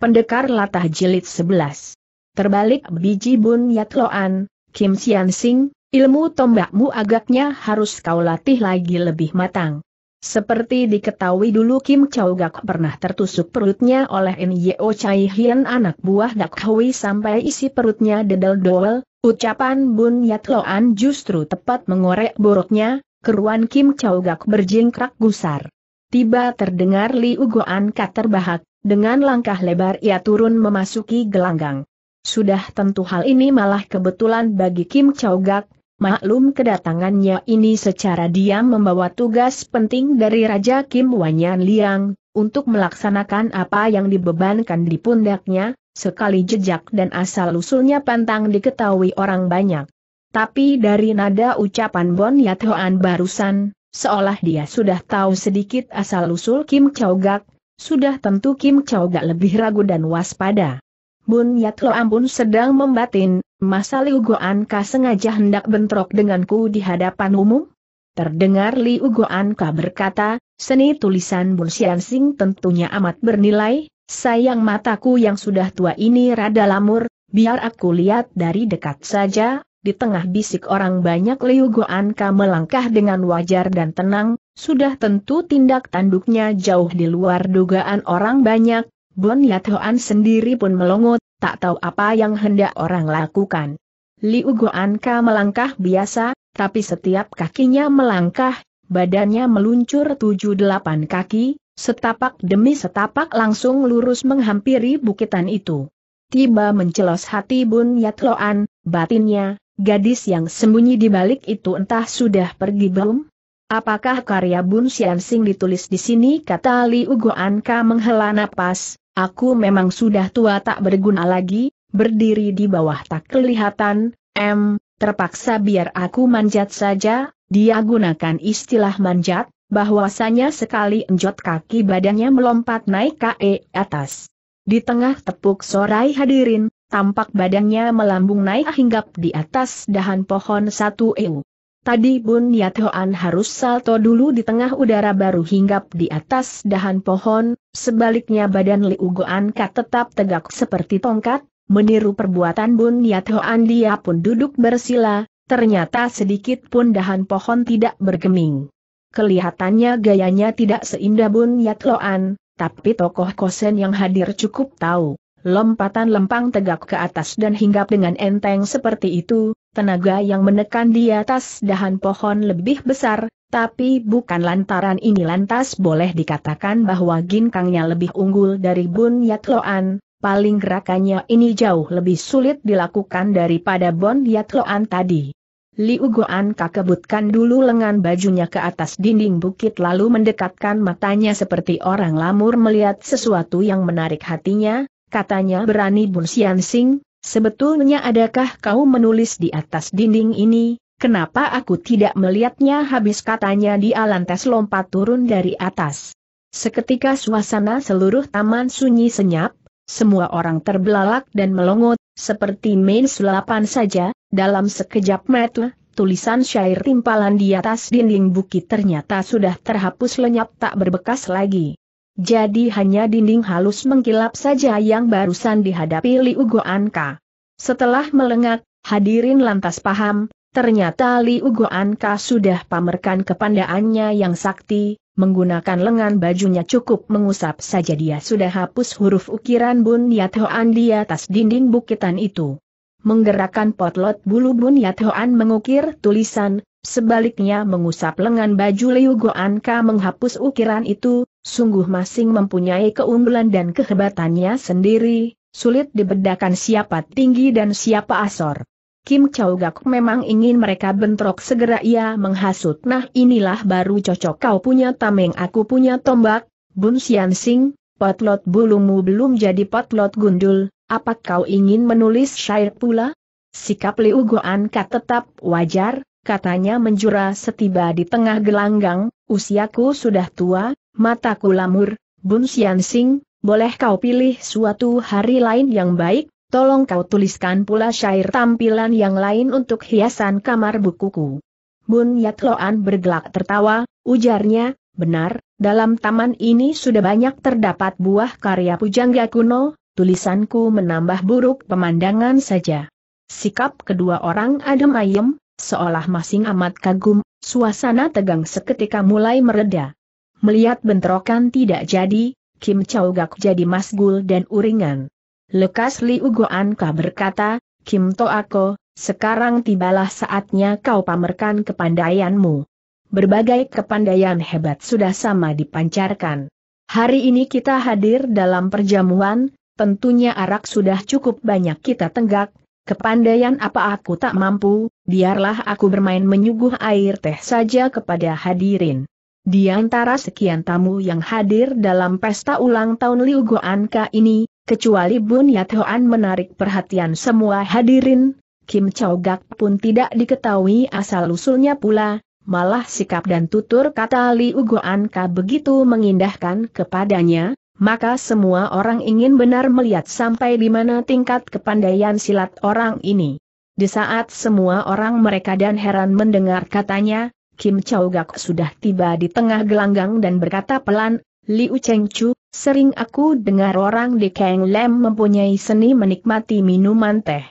Pendekar Latah Jilid 11 Terbalik biji bun yatloan, Kim Sian Sing, ilmu tombakmu agaknya harus kau latih lagi lebih matang. Seperti diketahui dulu Kim Chow Gak pernah tertusuk perutnya oleh N.Y.O. Chai Hian anak buah Dak Hui sampai isi perutnya dedel doel, ucapan Bun Yatloan justru tepat mengorek boroknya, keruan Kim Chow Gak berjingkrak gusar. Tiba terdengar Li Ugoan terbahak, dengan langkah lebar ia turun memasuki gelanggang. Sudah tentu hal ini malah kebetulan bagi Kim Chow Gak, maklum kedatangannya ini secara diam membawa tugas penting dari Raja Kim Wanyan Liang, untuk melaksanakan apa yang dibebankan di pundaknya, sekali jejak dan asal-usulnya pantang diketahui orang banyak. Tapi dari nada ucapan Bon Yat Hoan barusan, seolah dia sudah tahu sedikit asal-usul Kim Chow Gak, sudah tentu Kim Chow gak lebih ragu dan waspada. Bun Yat Lo ampun sedang membatin, masa Liu Goan Ka sengaja hendak bentrok denganku di hadapan umum? Terdengar Liu Goan Ka berkata, seni tulisan Bun Xian Sing tentunya amat bernilai, sayang mataku yang sudah tua ini rada lamur, biar aku lihat dari dekat saja, di tengah bisik orang banyak Liu Goan Ka melangkah dengan wajar dan tenang, sudah tentu tindak tanduknya jauh di luar dugaan orang banyak, Bon Yat Hoan sendiri pun melongot, tak tahu apa yang hendak orang lakukan. Liu Goan Ka melangkah biasa, tapi setiap kakinya melangkah, badannya meluncur tujuh delapan kaki, setapak demi setapak langsung lurus menghampiri bukitan itu. Tiba mencelos hati Bun Yat Loan, batinnya, gadis yang sembunyi di balik itu entah sudah pergi belum? Apakah karya Bun Xiansing ditulis di sini kata Li Ugoan Ka menghela napas, aku memang sudah tua tak berguna lagi, berdiri di bawah tak kelihatan, M, terpaksa biar aku manjat saja, dia gunakan istilah manjat, bahwasanya sekali enjot kaki badannya melompat naik ke atas. Di tengah tepuk sorai hadirin, tampak badannya melambung naik hinggap di atas dahan pohon satu eu. Tadi Bun Yat Hoan harus salto dulu di tengah udara baru hinggap di atas dahan pohon, sebaliknya badan Li Ugoan Ka tetap tegak seperti tongkat, meniru perbuatan Bun Yat Hoan dia pun duduk bersila, ternyata sedikit pun dahan pohon tidak bergeming. Kelihatannya gayanya tidak seindah Bun Yat Hoan, tapi tokoh kosen yang hadir cukup tahu. Lompatan lempang tegak ke atas dan hinggap dengan enteng seperti itu, tenaga yang menekan di atas dahan pohon lebih besar, tapi bukan lantaran ini lantas boleh dikatakan bahwa ginkangnya lebih unggul dari Bun Yatloan, paling gerakannya ini jauh lebih sulit dilakukan daripada Bon Yatloan tadi. Li Ugoan kakebutkan dulu lengan bajunya ke atas dinding bukit lalu mendekatkan matanya seperti orang lamur melihat sesuatu yang menarik hatinya, katanya berani Bun Xian Sing, sebetulnya adakah kau menulis di atas dinding ini, kenapa aku tidak melihatnya habis katanya dia lantas lompat turun dari atas. Seketika suasana seluruh taman sunyi senyap, semua orang terbelalak dan melongot, seperti main sulapan saja, dalam sekejap mata, tulisan syair timpalan di atas dinding bukit ternyata sudah terhapus lenyap tak berbekas lagi. Jadi hanya dinding halus mengkilap saja yang barusan dihadapi Li Ugoan Ka. Setelah melengak, hadirin lantas paham, ternyata Li Ugoan Ka sudah pamerkan kepandaannya yang sakti, menggunakan lengan bajunya cukup mengusap saja dia sudah hapus huruf ukiran Bun Yat Hoan di atas dinding bukitan itu. Menggerakkan potlot bulu Bun Yat Hoan mengukir tulisan, sebaliknya mengusap lengan baju Liu Goan Ka menghapus ukiran itu, sungguh masing mempunyai keunggulan dan kehebatannya sendiri, sulit dibedakan siapa tinggi dan siapa asor. Kim Chow Gak memang ingin mereka bentrok segera ia menghasut. Nah inilah baru cocok kau punya tameng aku punya tombak, Bun Xian Sing, potlot bulumu belum jadi potlot gundul, apa kau ingin menulis syair pula? Sikap Liu Goan tetap wajar, katanya menjura setiba di tengah gelanggang, usiaku sudah tua, mataku lamur, Bun Xian Sing, boleh kau pilih suatu hari lain yang baik, tolong kau tuliskan pula syair tampilan yang lain untuk hiasan kamar bukuku. Bun Yatloan bergelak tertawa, ujarnya, benar, dalam taman ini sudah banyak terdapat buah karya pujangga kuno, tulisanku menambah buruk pemandangan saja. Sikap kedua orang adem ayem, seolah masing amat kagum, suasana tegang seketika mulai mereda. Melihat bentrokan tidak jadi, Kim Chow Gak jadi masgul dan uringan. Lekas Li Ugo Anka berkata, Kim To Ako, sekarang tibalah saatnya kau pamerkan kepandaianmu. Berbagai kepandaian hebat sudah sama dipancarkan. Hari ini kita hadir dalam perjamuan, tentunya arak sudah cukup banyak kita tenggak, kepandaian apa aku tak mampu, biarlah aku bermain menyuguh air teh saja kepada hadirin. Di antara sekian tamu yang hadir dalam pesta ulang tahun Liu Goanka ini, kecuali Bun Yat Hoan menarik perhatian semua hadirin, Kim Chow Gak pun tidak diketahui asal-usulnya pula, malah sikap dan tutur kata Liu Goanka begitu mengindahkan kepadanya, maka semua orang ingin benar melihat sampai di mana tingkat kepandaian silat orang ini. Di saat semua orang mereka dan heran mendengar katanya, Kim Chow Gak sudah tiba di tengah gelanggang dan berkata pelan, Liu Cheng Chu, sering aku dengar orang di Kang Lem mempunyai seni menikmati minuman teh.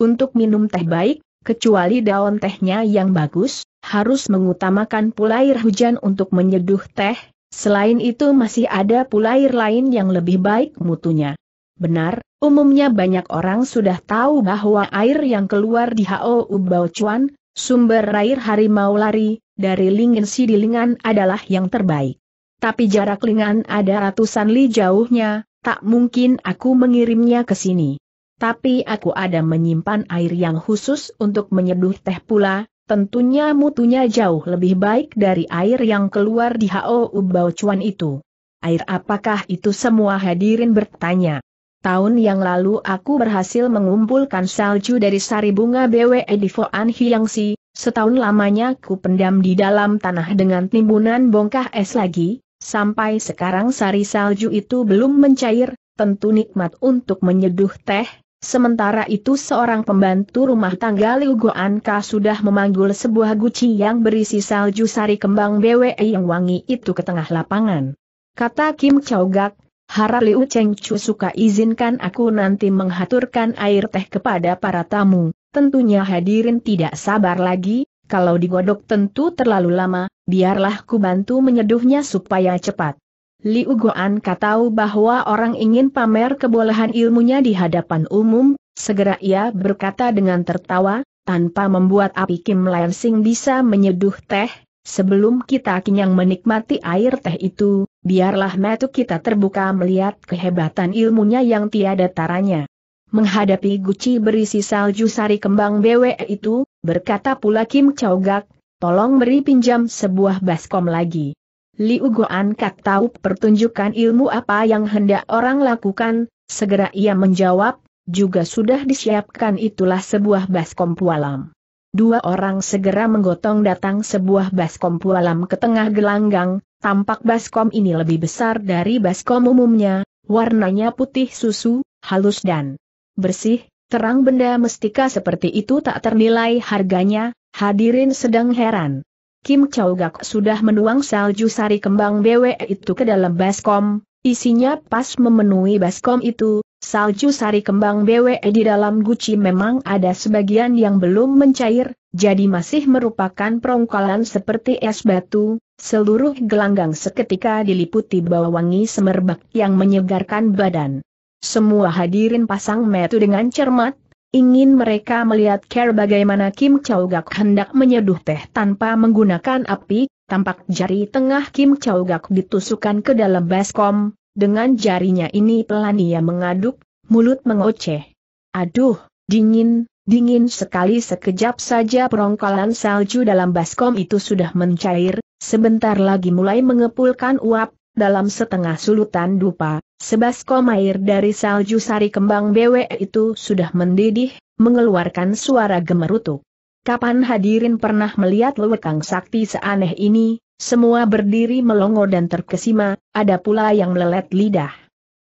Untuk minum teh baik, kecuali daun tehnya yang bagus, harus mengutamakan pulair hujan untuk menyeduh teh, selain itu masih ada pulair lain yang lebih baik mutunya. Benar, umumnya banyak orang sudah tahu bahwa air yang keluar di Hao Ubao Chuan, sumber air harimau lari, dari Lingin Si di Lingan adalah yang terbaik. Tapi jarak Lingan ada ratusan li jauhnya, tak mungkin aku mengirimnya ke sini. Tapi aku ada menyimpan air yang khusus untuk menyeduh teh pula, tentunya mutunya jauh lebih baik dari air yang keluar di Hao Ubao Chuan itu. Air apakah itu semua hadirin bertanya. Tahun yang lalu aku berhasil mengumpulkan salju dari sari bunga BWE di Foan Setahun lamanya ku pendam di dalam tanah dengan timbunan bongkah es lagi, sampai sekarang sari salju itu belum mencair, tentu nikmat untuk menyeduh teh, sementara itu seorang pembantu rumah tangga Liu Goanka sudah memanggul sebuah guci yang berisi salju sari kembang BWE yang wangi itu ke tengah lapangan. Kata Kim Chow Gak, harap Liu Cheng Chu suka izinkan aku nanti menghaturkan air teh kepada para tamu, Tentunya hadirin tidak sabar lagi, kalau digodok tentu terlalu lama, biarlah ku bantu menyeduhnya supaya cepat. Liu Goan tahu bahwa orang ingin pamer kebolehan ilmunya di hadapan umum, segera ia berkata dengan tertawa, tanpa membuat api Kim Lansing bisa menyeduh teh, sebelum kita kenyang menikmati air teh itu, biarlah mata kita terbuka melihat kehebatan ilmunya yang tiada taranya. Menghadapi guci berisi salju sari kembang BWE itu, berkata pula Kim Chow Gak, tolong beri pinjam sebuah baskom lagi. Liu Goan Kak tahu pertunjukan ilmu apa yang hendak orang lakukan, segera ia menjawab, juga sudah disiapkan itulah sebuah baskom pualam. Dua orang segera menggotong datang sebuah baskom pualam ke tengah gelanggang, tampak baskom ini lebih besar dari baskom umumnya, warnanya putih susu, halus dan bersih, terang benda mestika seperti itu tak ternilai harganya, hadirin sedang heran. Kim Chow Gak sudah menuang salju sari kembang BW itu ke dalam baskom, isinya pas memenuhi baskom itu, salju sari kembang BW di dalam guci memang ada sebagian yang belum mencair, jadi masih merupakan perongkolan seperti es batu, seluruh gelanggang seketika diliputi bau wangi semerbak yang menyegarkan badan. Semua hadirin pasang metu dengan cermat, ingin mereka melihat care bagaimana Kim Chow Gak hendak menyeduh teh tanpa menggunakan api, tampak jari tengah Kim Chow Gak ditusukkan ke dalam baskom, dengan jarinya ini pelan ia mengaduk, mulut mengoceh. Aduh, dingin, dingin sekali sekejap saja perongkolan salju dalam baskom itu sudah mencair, sebentar lagi mulai mengepulkan uap, dalam setengah sulutan dupa, sebaskom air dari salju sari kembang BW itu sudah mendidih, mengeluarkan suara gemerutuk. Kapan hadirin pernah melihat lewekang sakti seaneh ini, semua berdiri melongo dan terkesima, ada pula yang melelet lidah.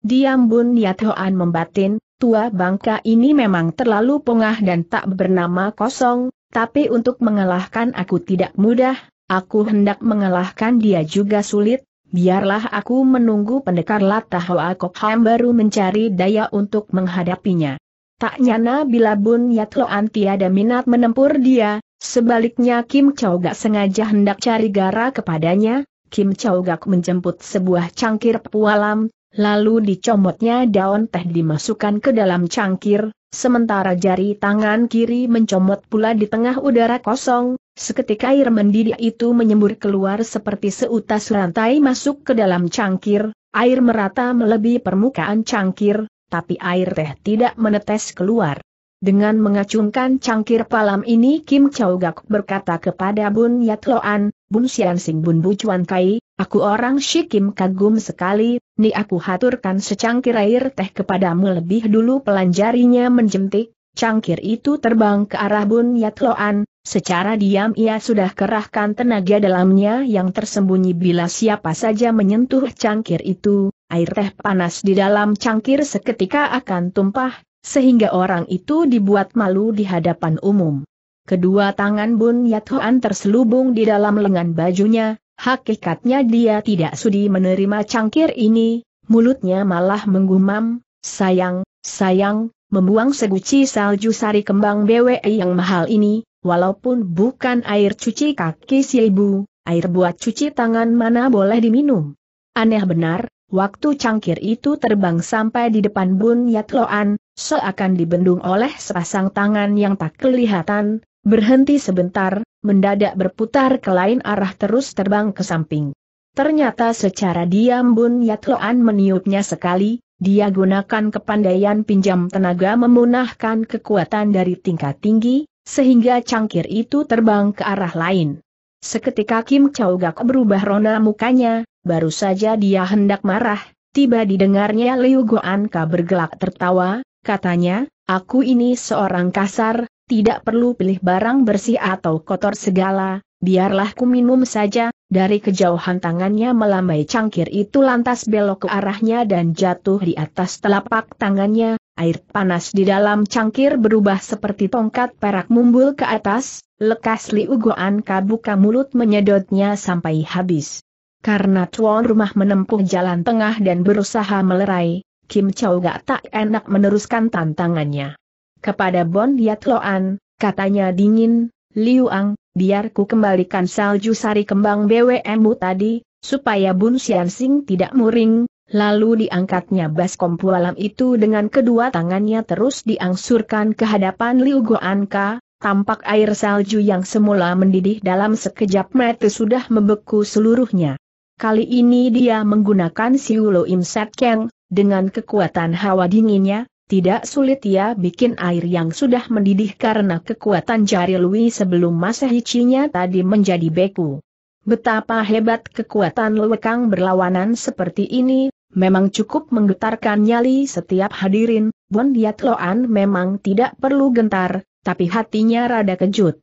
Diam Bun Yathoan membatin, tua bangka ini memang terlalu pongah dan tak bernama kosong, tapi untuk mengalahkan aku tidak mudah, aku hendak mengalahkan dia juga sulit, biarlah aku menunggu pendekar Latah Kok Ham baru mencari daya untuk menghadapinya. Tak nyana bila Bun Yatloan tiada minat menempur dia, sebaliknya Kim Chow gak sengaja hendak cari gara kepadanya, Kim Chow gak menjemput sebuah cangkir pualam, lalu dicomotnya daun teh dimasukkan ke dalam cangkir, sementara jari tangan kiri mencomot pula di tengah udara kosong, seketika air mendidih itu menyembur keluar seperti seutas rantai masuk ke dalam cangkir, air merata melebihi permukaan cangkir, tapi air teh tidak menetes keluar. Dengan mengacungkan cangkir palam ini Kim Chow Gak berkata kepada Bun Yatloan, Bun Sian Sing Bun Bu Chuan Kai, aku orang Shikim kagum sekali, ni aku haturkan secangkir air teh kepadamu lebih dulu pelanjarinya menjentik, cangkir itu terbang ke arah Bun Yatloan, secara diam ia sudah kerahkan tenaga dalamnya yang tersembunyi bila siapa saja menyentuh cangkir itu, air teh panas di dalam cangkir seketika akan tumpah, sehingga orang itu dibuat malu di hadapan umum. Kedua tangan Bun Yat Hoan terselubung di dalam lengan bajunya, hakikatnya dia tidak sudi menerima cangkir ini, mulutnya malah menggumam, sayang, sayang, membuang seguci salju sari kembang BWE yang mahal ini, walaupun bukan air cuci kaki si ibu, air buat cuci tangan mana boleh diminum. Aneh benar, waktu cangkir itu terbang sampai di depan Bun Yat Loan, seakan dibendung oleh sepasang tangan yang tak kelihatan, Berhenti sebentar, mendadak berputar ke lain arah terus terbang ke samping. Ternyata secara diam Bun Yatloan meniupnya sekali, dia gunakan kepandaian pinjam tenaga memunahkan kekuatan dari tingkat tinggi, sehingga cangkir itu terbang ke arah lain. Seketika Kim Chow Gak berubah rona mukanya, baru saja dia hendak marah, tiba didengarnya Liu Goan Ka bergelak tertawa, katanya, aku ini seorang kasar, tidak perlu pilih barang bersih atau kotor segala, biarlah ku minum saja, dari kejauhan tangannya melambai cangkir itu lantas belok ke arahnya dan jatuh di atas telapak tangannya, air panas di dalam cangkir berubah seperti tongkat perak mumbul ke atas, lekas Liu Goan buka mulut menyedotnya sampai habis. Karena tuan rumah menempuh jalan tengah dan berusaha melerai, Kim Chow gak tak enak meneruskan tantangannya. Kepada Bon Yatloan, katanya dingin, Liu Ang, biar ku kembalikan salju sari kembang BWMU tadi, supaya Bun Xianxing tidak muring, lalu diangkatnya baskom pualam itu dengan kedua tangannya terus diangsurkan ke hadapan Liu Goanka, tampak air salju yang semula mendidih dalam sekejap mata sudah membeku seluruhnya. Kali ini dia menggunakan Siulo Imset Keng, dengan kekuatan hawa dinginnya, tidak sulit ia bikin air yang sudah mendidih karena kekuatan jari Lui sebelum masa hicinya tadi menjadi beku. Betapa hebat kekuatan Luekang berlawanan seperti ini, memang cukup menggetarkan nyali setiap hadirin, Bon Yatloan memang tidak perlu gentar, tapi hatinya rada kejut.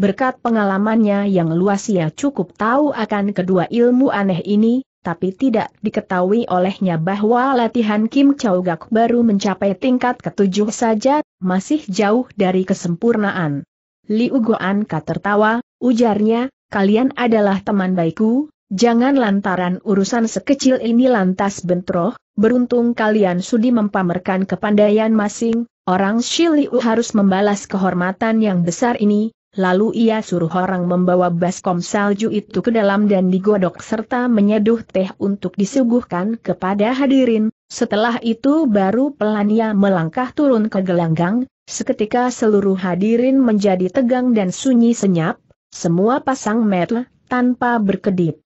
Berkat pengalamannya yang luas ia cukup tahu akan kedua ilmu aneh ini, tapi tidak diketahui olehnya bahwa latihan Kim Chow Gak baru mencapai tingkat ketujuh saja, masih jauh dari kesempurnaan. Liu Goan tertawa, ujarnya, kalian adalah teman baikku, jangan lantaran urusan sekecil ini lantas bentroh, beruntung kalian sudi mempamerkan kepandaian masing, orang Shiliu harus membalas kehormatan yang besar ini, Lalu ia suruh orang membawa baskom salju itu ke dalam dan digodok serta menyeduh teh untuk disuguhkan kepada hadirin. Setelah itu baru pelan ia melangkah turun ke gelanggang, seketika seluruh hadirin menjadi tegang dan sunyi senyap, semua pasang mata tanpa berkedip.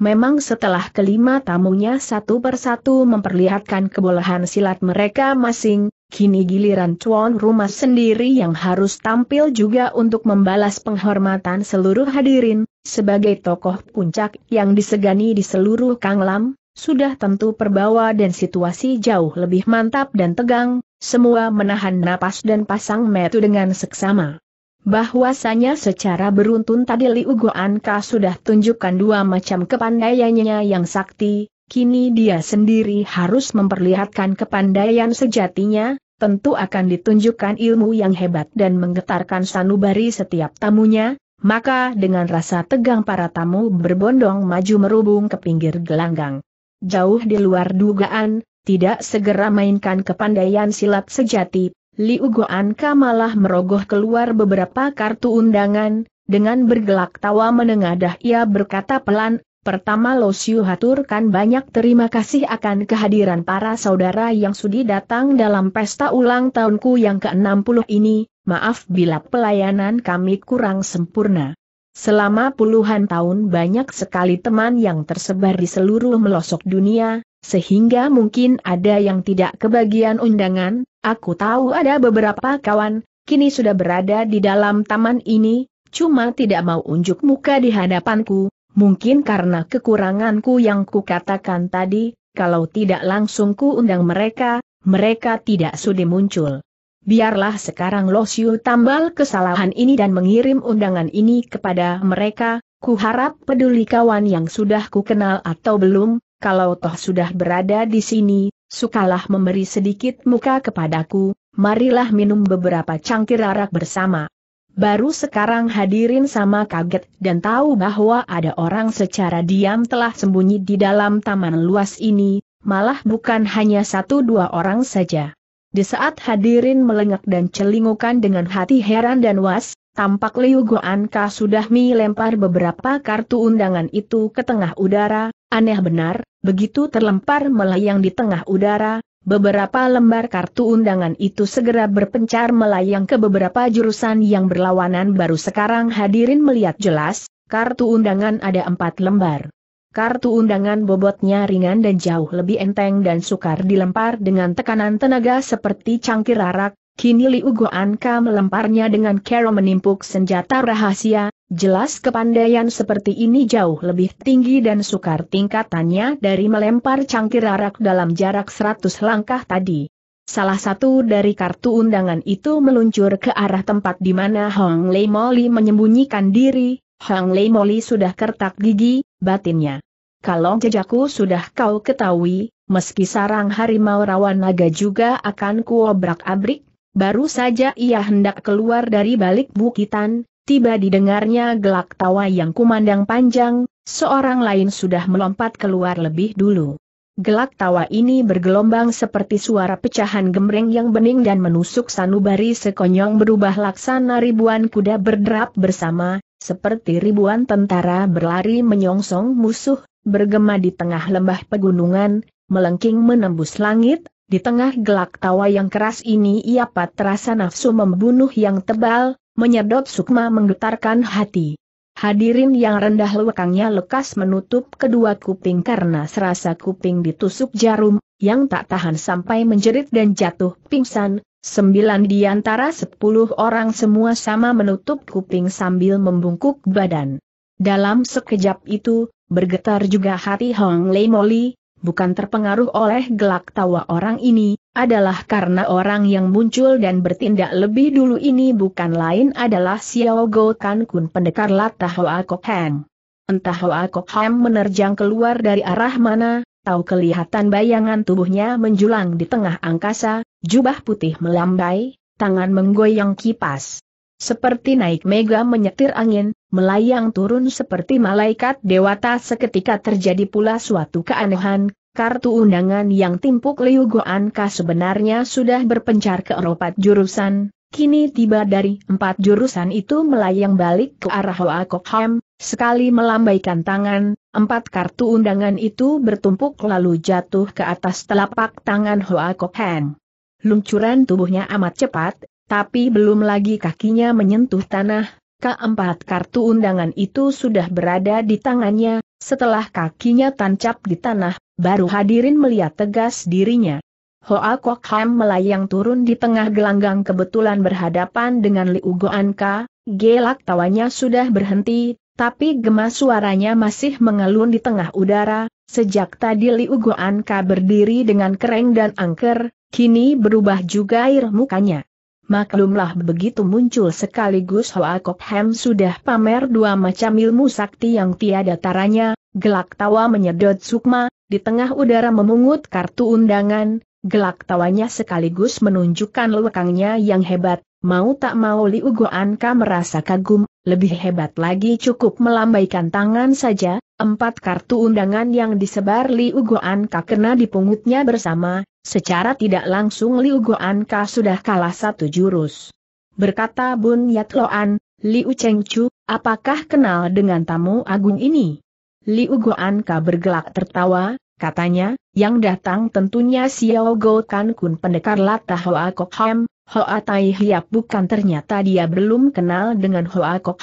Memang setelah kelima tamunya satu persatu memperlihatkan kebolehan silat mereka masing, Kini giliran tuan rumah sendiri yang harus tampil juga untuk membalas penghormatan seluruh hadirin, sebagai tokoh puncak yang disegani di seluruh Kanglam, sudah tentu perbawa dan situasi jauh lebih mantap dan tegang, semua menahan napas dan pasang metu dengan seksama. Bahwasanya secara beruntun tadi Liu Goanka sudah tunjukkan dua macam kepandaiannya yang sakti, kini dia sendiri harus memperlihatkan kepandaian sejatinya, tentu akan ditunjukkan ilmu yang hebat dan menggetarkan sanubari setiap tamunya, maka dengan rasa tegang para tamu berbondong maju merubung ke pinggir gelanggang. Jauh di luar dugaan, tidak segera mainkan kepandaian silat sejati, Li Ugoan Ka malah merogoh keluar beberapa kartu undangan, dengan bergelak tawa menengadah ia berkata pelan, Pertama Lo Siu haturkan banyak terima kasih akan kehadiran para saudara yang sudi datang dalam pesta ulang tahunku yang ke-60 ini, maaf bila pelayanan kami kurang sempurna. Selama puluhan tahun banyak sekali teman yang tersebar di seluruh melosok dunia, sehingga mungkin ada yang tidak kebagian undangan, aku tahu ada beberapa kawan, kini sudah berada di dalam taman ini, cuma tidak mau unjuk muka di hadapanku, Mungkin karena kekuranganku yang kukatakan tadi, kalau tidak langsung ku undang mereka, mereka tidak sudi muncul. Biarlah sekarang Losiu tambal kesalahan ini dan mengirim undangan ini kepada mereka, ku harap peduli kawan yang sudah ku kenal atau belum, kalau toh sudah berada di sini, sukalah memberi sedikit muka kepadaku, marilah minum beberapa cangkir arak bersama. Baru sekarang hadirin sama kaget dan tahu bahwa ada orang secara diam telah sembunyi di dalam taman luas ini, malah bukan hanya satu dua orang saja. Di saat hadirin melengak dan celingukan dengan hati heran dan was, tampak Liu Goanka sudah melempar beberapa kartu undangan itu ke tengah udara, aneh benar, begitu terlempar melayang di tengah udara, Beberapa lembar kartu undangan itu segera berpencar melayang ke beberapa jurusan yang berlawanan baru sekarang hadirin melihat jelas, kartu undangan ada empat lembar. Kartu undangan bobotnya ringan dan jauh lebih enteng dan sukar dilempar dengan tekanan tenaga seperti cangkir arak, kini Liu Goanka melemparnya dengan cara menimpuk senjata rahasia, Jelas kepandaian seperti ini jauh lebih tinggi dan sukar tingkatannya dari melempar cangkir arak dalam jarak 100 langkah tadi. Salah satu dari kartu undangan itu meluncur ke arah tempat di mana Hong Lei Moli menyembunyikan diri, Hong Lei Moli sudah kertak gigi, batinnya. Kalau jejakku sudah kau ketahui, meski sarang harimau rawan naga juga akan kuobrak-abrik, baru saja ia hendak keluar dari balik bukitan, Tiba didengarnya gelak tawa yang kumandang panjang, seorang lain sudah melompat keluar lebih dulu. Gelak tawa ini bergelombang seperti suara pecahan gemreng yang bening dan menusuk sanubari sekonyong berubah laksana ribuan kuda berderap bersama, seperti ribuan tentara berlari menyongsong musuh, bergema di tengah lembah pegunungan, melengking menembus langit, di tengah gelak tawa yang keras ini ia pat terasa nafsu membunuh yang tebal, menyedot sukma menggetarkan hati. Hadirin yang rendah lekangnya lekas menutup kedua kuping karena serasa kuping ditusuk jarum, yang tak tahan sampai menjerit dan jatuh pingsan, sembilan di antara sepuluh orang semua sama menutup kuping sambil membungkuk badan. Dalam sekejap itu, bergetar juga hati Hong Lei Moli, bukan terpengaruh oleh gelak tawa orang ini, adalah karena orang yang muncul dan bertindak lebih dulu ini bukan lain adalah Xiao Go Kan Kun pendekar Latah Hoa Kok Ham. Entah Hoa Kok Ham menerjang keluar dari arah mana, tahu kelihatan bayangan tubuhnya menjulang di tengah angkasa, jubah putih melambai, tangan menggoyang kipas. Seperti naik mega menyetir angin, melayang turun seperti malaikat dewata seketika terjadi pula suatu keanehan, kartu undangan yang timpuk Liu Goanka sebenarnya sudah berpencar ke empat jurusan, kini tiba dari empat jurusan itu melayang balik ke arah Hoa Kok Ham, sekali melambaikan tangan, empat kartu undangan itu bertumpuk lalu jatuh ke atas telapak tangan Hoa Kok Ham. Luncuran tubuhnya amat cepat, tapi belum lagi kakinya menyentuh tanah, keempat kartu undangan itu sudah berada di tangannya, setelah kakinya tancap di tanah, baru hadirin melihat tegas dirinya. Hoa Kok Ham melayang turun di tengah gelanggang kebetulan berhadapan dengan Liu Goanka, gelak tawanya sudah berhenti, tapi gemas suaranya masih mengalun di tengah udara, sejak tadi Liu Goanka berdiri dengan kering dan angker, kini berubah juga air mukanya. Maklumlah begitu muncul sekaligus Hoa Kok Hem sudah pamer dua macam ilmu sakti yang tiada taranya, gelak tawa menyedot sukma, di tengah udara memungut kartu undangan, gelak tawanya sekaligus menunjukkan lekangnya yang hebat, Mau tak mau Liu Goanka merasa kagum, lebih hebat lagi cukup melambaikan tangan saja, empat kartu undangan yang disebar Liu Goanka kena dipungutnya bersama, secara tidak langsung Liu Goanka sudah kalah satu jurus. Berkata Bun Yatloan, Liu Chengchu, apakah kenal dengan tamu agung ini? Liu Goanka bergelak tertawa, katanya, yang datang tentunya Xiao Go Kan Kun pendekar Latah Hoa Kok Hoa Tai Hiap bukan ternyata dia belum kenal dengan Hoa Kok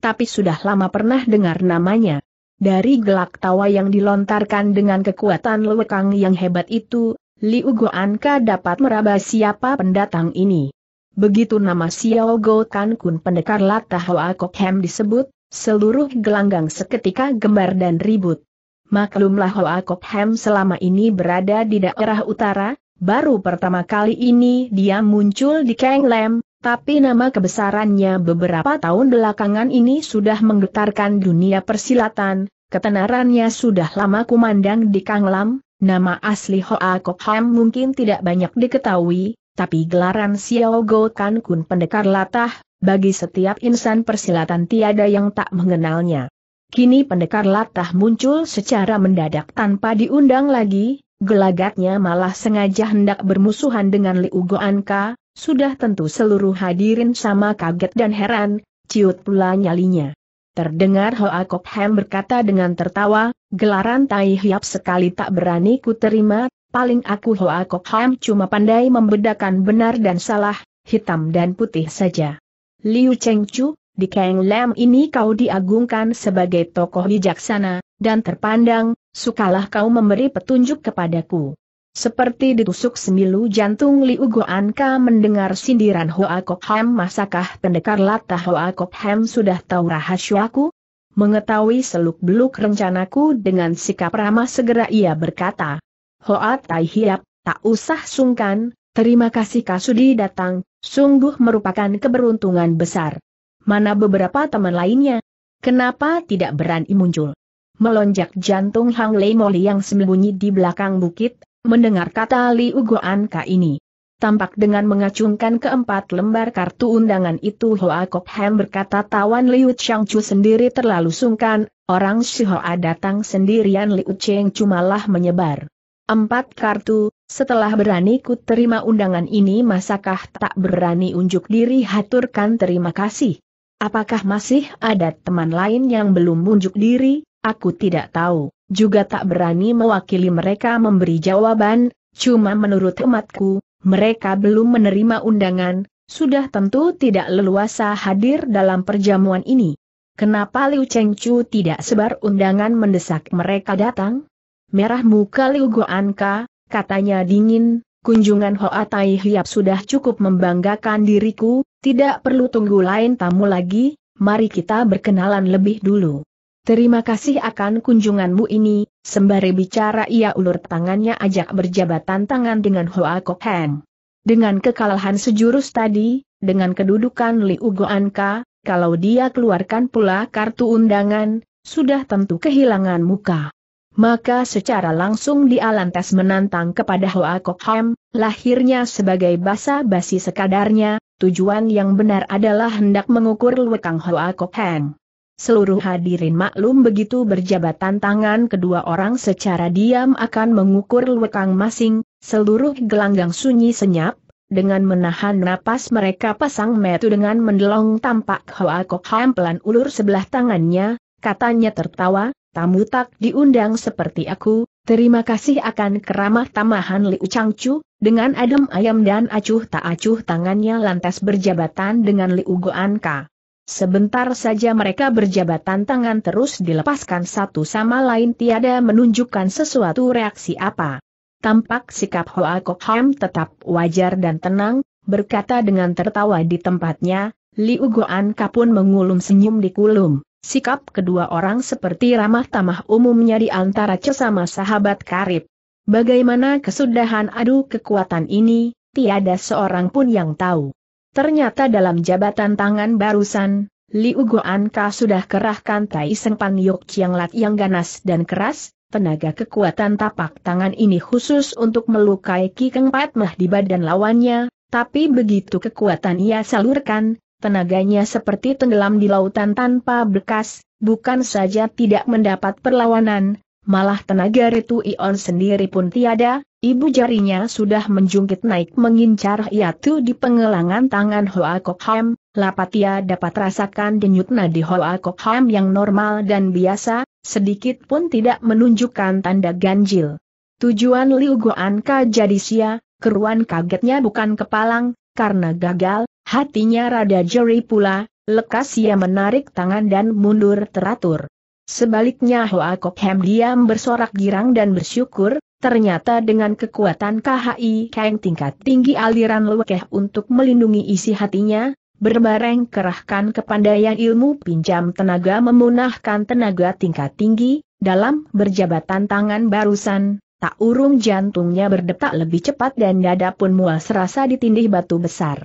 tapi sudah lama pernah dengar namanya. Dari gelak tawa yang dilontarkan dengan kekuatan lewekang yang hebat itu, Liu Goanka dapat meraba siapa pendatang ini. Begitu nama Xiao Go Kan Kun pendekar Latah Hoa Kok Ham disebut, seluruh gelanggang seketika gembar dan ribut. Maklumlah Hoa Kok Ham selama ini berada di daerah utara, Baru pertama kali ini dia muncul di Kang Lem, tapi nama kebesarannya beberapa tahun belakangan ini sudah menggetarkan dunia persilatan, ketenarannya sudah lama kumandang di Kang Lam, nama asli Hoa Kok Ham mungkin tidak banyak diketahui, tapi gelaran Xiao Go Kan Kun pendekar latah, bagi setiap insan persilatan tiada yang tak mengenalnya. Kini pendekar latah muncul secara mendadak tanpa diundang lagi, Gelagatnya malah sengaja hendak bermusuhan dengan Liu Goanka, sudah tentu seluruh hadirin sama kaget dan heran, ciut pula nyalinya. Terdengar Hoa Kok Ham berkata dengan tertawa, gelaran Tai Hiap sekali tak berani ku terima, paling aku Hoa Kok Ham cuma pandai membedakan benar dan salah, hitam dan putih saja. Liu Cheng Chu, di Kang Lam ini kau diagungkan sebagai tokoh bijaksana, dan terpandang, sukalah kau memberi petunjuk kepadaku. Seperti ditusuk semilu jantung Liu Goanka mendengar sindiran Hoa Kok Ham masakah pendekar latah Hoa Kok Ham sudah tahu rahasiaku? Mengetahui seluk-beluk rencanaku dengan sikap ramah segera ia berkata. Hoa Tai Hiap, tak usah sungkan, terima kasih Kasudi datang, sungguh merupakan keberuntungan besar. Mana beberapa teman lainnya? Kenapa tidak berani muncul? melonjak jantung Hang Lei Moli yang sembunyi di belakang bukit, mendengar kata Li Ugoan Ka ini. Tampak dengan mengacungkan keempat lembar kartu undangan itu Hoa Kok Ham berkata tawan Liu Chang Chu sendiri terlalu sungkan, orang Hoa datang sendirian Liu Cheng Chu malah menyebar. Empat kartu, setelah berani ku terima undangan ini masakah tak berani unjuk diri haturkan terima kasih. Apakah masih ada teman lain yang belum unjuk diri? Aku tidak tahu, juga tak berani mewakili mereka memberi jawaban, cuma menurut hematku, mereka belum menerima undangan, sudah tentu tidak leluasa hadir dalam perjamuan ini. Kenapa Liu Cheng Chu tidak sebar undangan mendesak mereka datang? Merah muka Liu Goanka, katanya dingin, kunjungan Hoa Tai Hiap sudah cukup membanggakan diriku, tidak perlu tunggu lain tamu lagi, mari kita berkenalan lebih dulu. Terima kasih akan kunjunganmu ini, sembari bicara ia ulur tangannya ajak berjabatan tangan dengan Hoa Kok Ham. Dengan kekalahan sejurus tadi, dengan kedudukan Liu Goanka, kalau dia keluarkan pula kartu undangan, sudah tentu kehilangan muka. Maka secara langsung dia lantas menantang kepada Hoa Kok Ham, lahirnya sebagai basa-basi sekadarnya, tujuan yang benar adalah hendak mengukur luekang Hoa Kok Ham. Seluruh hadirin maklum begitu berjabatan tangan kedua orang secara diam akan mengukur lekang masing, seluruh gelanggang sunyi senyap, dengan menahan napas mereka pasang metu dengan mendelong tampak Hoa Kok Ham pelan ulur sebelah tangannya, katanya tertawa, tamu tak diundang seperti aku, terima kasih akan keramah tamahan Liu Changchu, dengan adem ayam dan acuh tak acuh tangannya lantas berjabatan dengan Liu Goanka. Sebentar saja mereka berjabatan tangan terus dilepaskan satu sama lain tiada menunjukkan sesuatu reaksi apa. Tampak sikap Hoa Kok Ham tetap wajar dan tenang, berkata dengan tertawa di tempatnya, Liu Goan Kapun mengulum senyum di kulum. Sikap kedua orang seperti ramah tamah umumnya di antara sesama sahabat karib. Bagaimana kesudahan adu kekuatan ini, tiada seorang pun yang tahu. Ternyata dalam jabatan tangan barusan, Liu Goanka sudah kerahkan Tai Seng Pan Yok Chiang Lat yang ganas dan keras, tenaga kekuatan tapak tangan ini khusus untuk melukai Ki Keng Pat Mah di badan lawannya, Tapi begitu kekuatan ia salurkan, tenaganya seperti tenggelam di lautan tanpa bekas, bukan saja tidak mendapat perlawanan, malah tenaga Ritu Ion sendiri pun tiada, ibu jarinya sudah menjungkit naik mengincar Yatu di pengelangan tangan Hoa Kok Ham, Lapatia dapat rasakan denyut nadi Hoa Kok Ham yang normal dan biasa, sedikit pun tidak menunjukkan tanda ganjil. Tujuan Liu Goanka jadi sia, keruan kagetnya bukan kepalang, karena gagal, hatinya rada jeri pula, lekas ia menarik tangan dan mundur teratur. Sebaliknya Hoa Kok Hem diam bersorak girang dan bersyukur, ternyata dengan kekuatan KHI Kang tingkat tinggi aliran lewekeh untuk melindungi isi hatinya, berbareng kerahkan kepandaian ilmu pinjam tenaga memunahkan tenaga tingkat tinggi, dalam berjabatan tangan barusan, tak urung jantungnya berdetak lebih cepat dan dada pun mual serasa ditindih batu besar.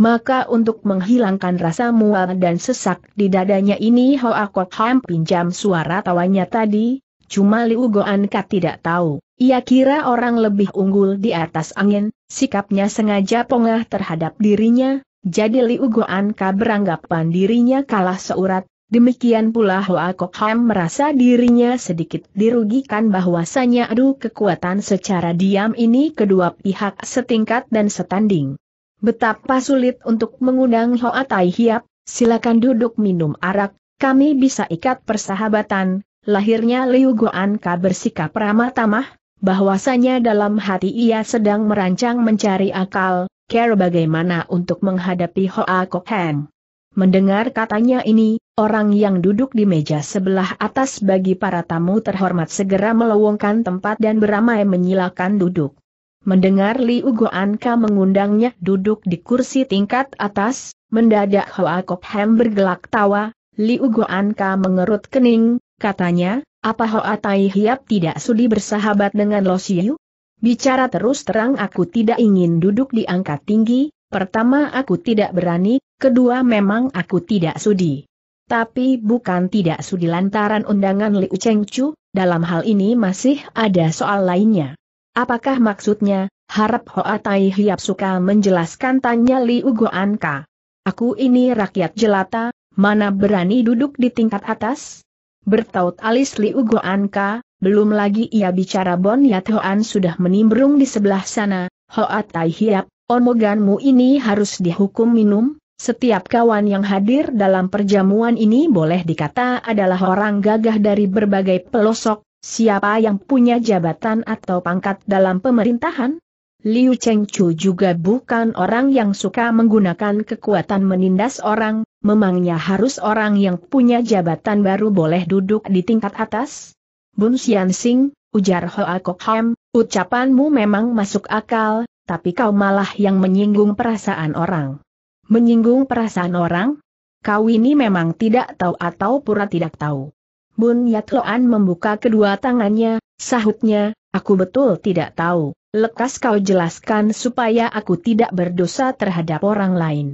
Maka untuk menghilangkan rasa mual dan sesak di dadanya ini Hoa Kok Ham pinjam suara tawanya tadi, cuma Liu Goan tidak tahu. Ia kira orang lebih unggul di atas angin, sikapnya sengaja pongah terhadap dirinya, jadi Liu Goan beranggapan dirinya kalah seurat, demikian pula Hoa Kok Ham merasa dirinya sedikit dirugikan bahwasanya adu kekuatan secara diam ini kedua pihak setingkat dan setanding. Betapa sulit untuk mengundang Hoa Tai Hiap, silakan duduk minum arak, kami bisa ikat persahabatan. Lahirnya Liu Goan Ka bersikap ramah tamah, bahwasanya dalam hati ia sedang merancang mencari akal, care bagaimana untuk menghadapi Hoa Kok Hem. Mendengar katanya ini, orang yang duduk di meja sebelah atas bagi para tamu terhormat segera melowongkan tempat dan beramai menyilakan duduk. Mendengar Liu Goanka mengundangnya duduk di kursi tingkat atas, mendadak Hoa Kok Hem bergelak tawa, Liu Goanka mengerut kening, katanya, apa Hoa Tai Hiap tidak sudi bersahabat dengan Lo Siu? Bicara terus terang aku tidak ingin duduk di angka tinggi, pertama aku tidak berani, kedua memang aku tidak sudi. Tapi bukan tidak sudi lantaran undangan Liu Chengchu, dalam hal ini masih ada soal lainnya. Apakah maksudnya, harap Hoa Tai Hiap suka menjelaskan tanya Liu Goan. Aku ini rakyat jelata, mana berani duduk di tingkat atas? Bertaut alis Liu Goan belum lagi ia bicara Bon Yat Hoan sudah menimbrung di sebelah sana, Hoa Tai Hiap, omoganmu ini harus dihukum minum, setiap kawan yang hadir dalam perjamuan ini boleh dikata adalah orang gagah dari berbagai pelosok, Siapa yang punya jabatan atau pangkat dalam pemerintahan? Liu Chengchu juga bukan orang yang suka menggunakan kekuatan menindas orang, memangnya harus orang yang punya jabatan baru boleh duduk di tingkat atas? Bun Xian Sing, ujar Hoa Kok Ham, ucapanmu memang masuk akal, tapi kau malah yang menyinggung perasaan orang. Menyinggung perasaan orang? Kau ini memang tidak tahu atau pura tidak tahu. Bun Yatloan membuka kedua tangannya, sahutnya, aku betul tidak tahu, lekas kau jelaskan supaya aku tidak berdosa terhadap orang lain.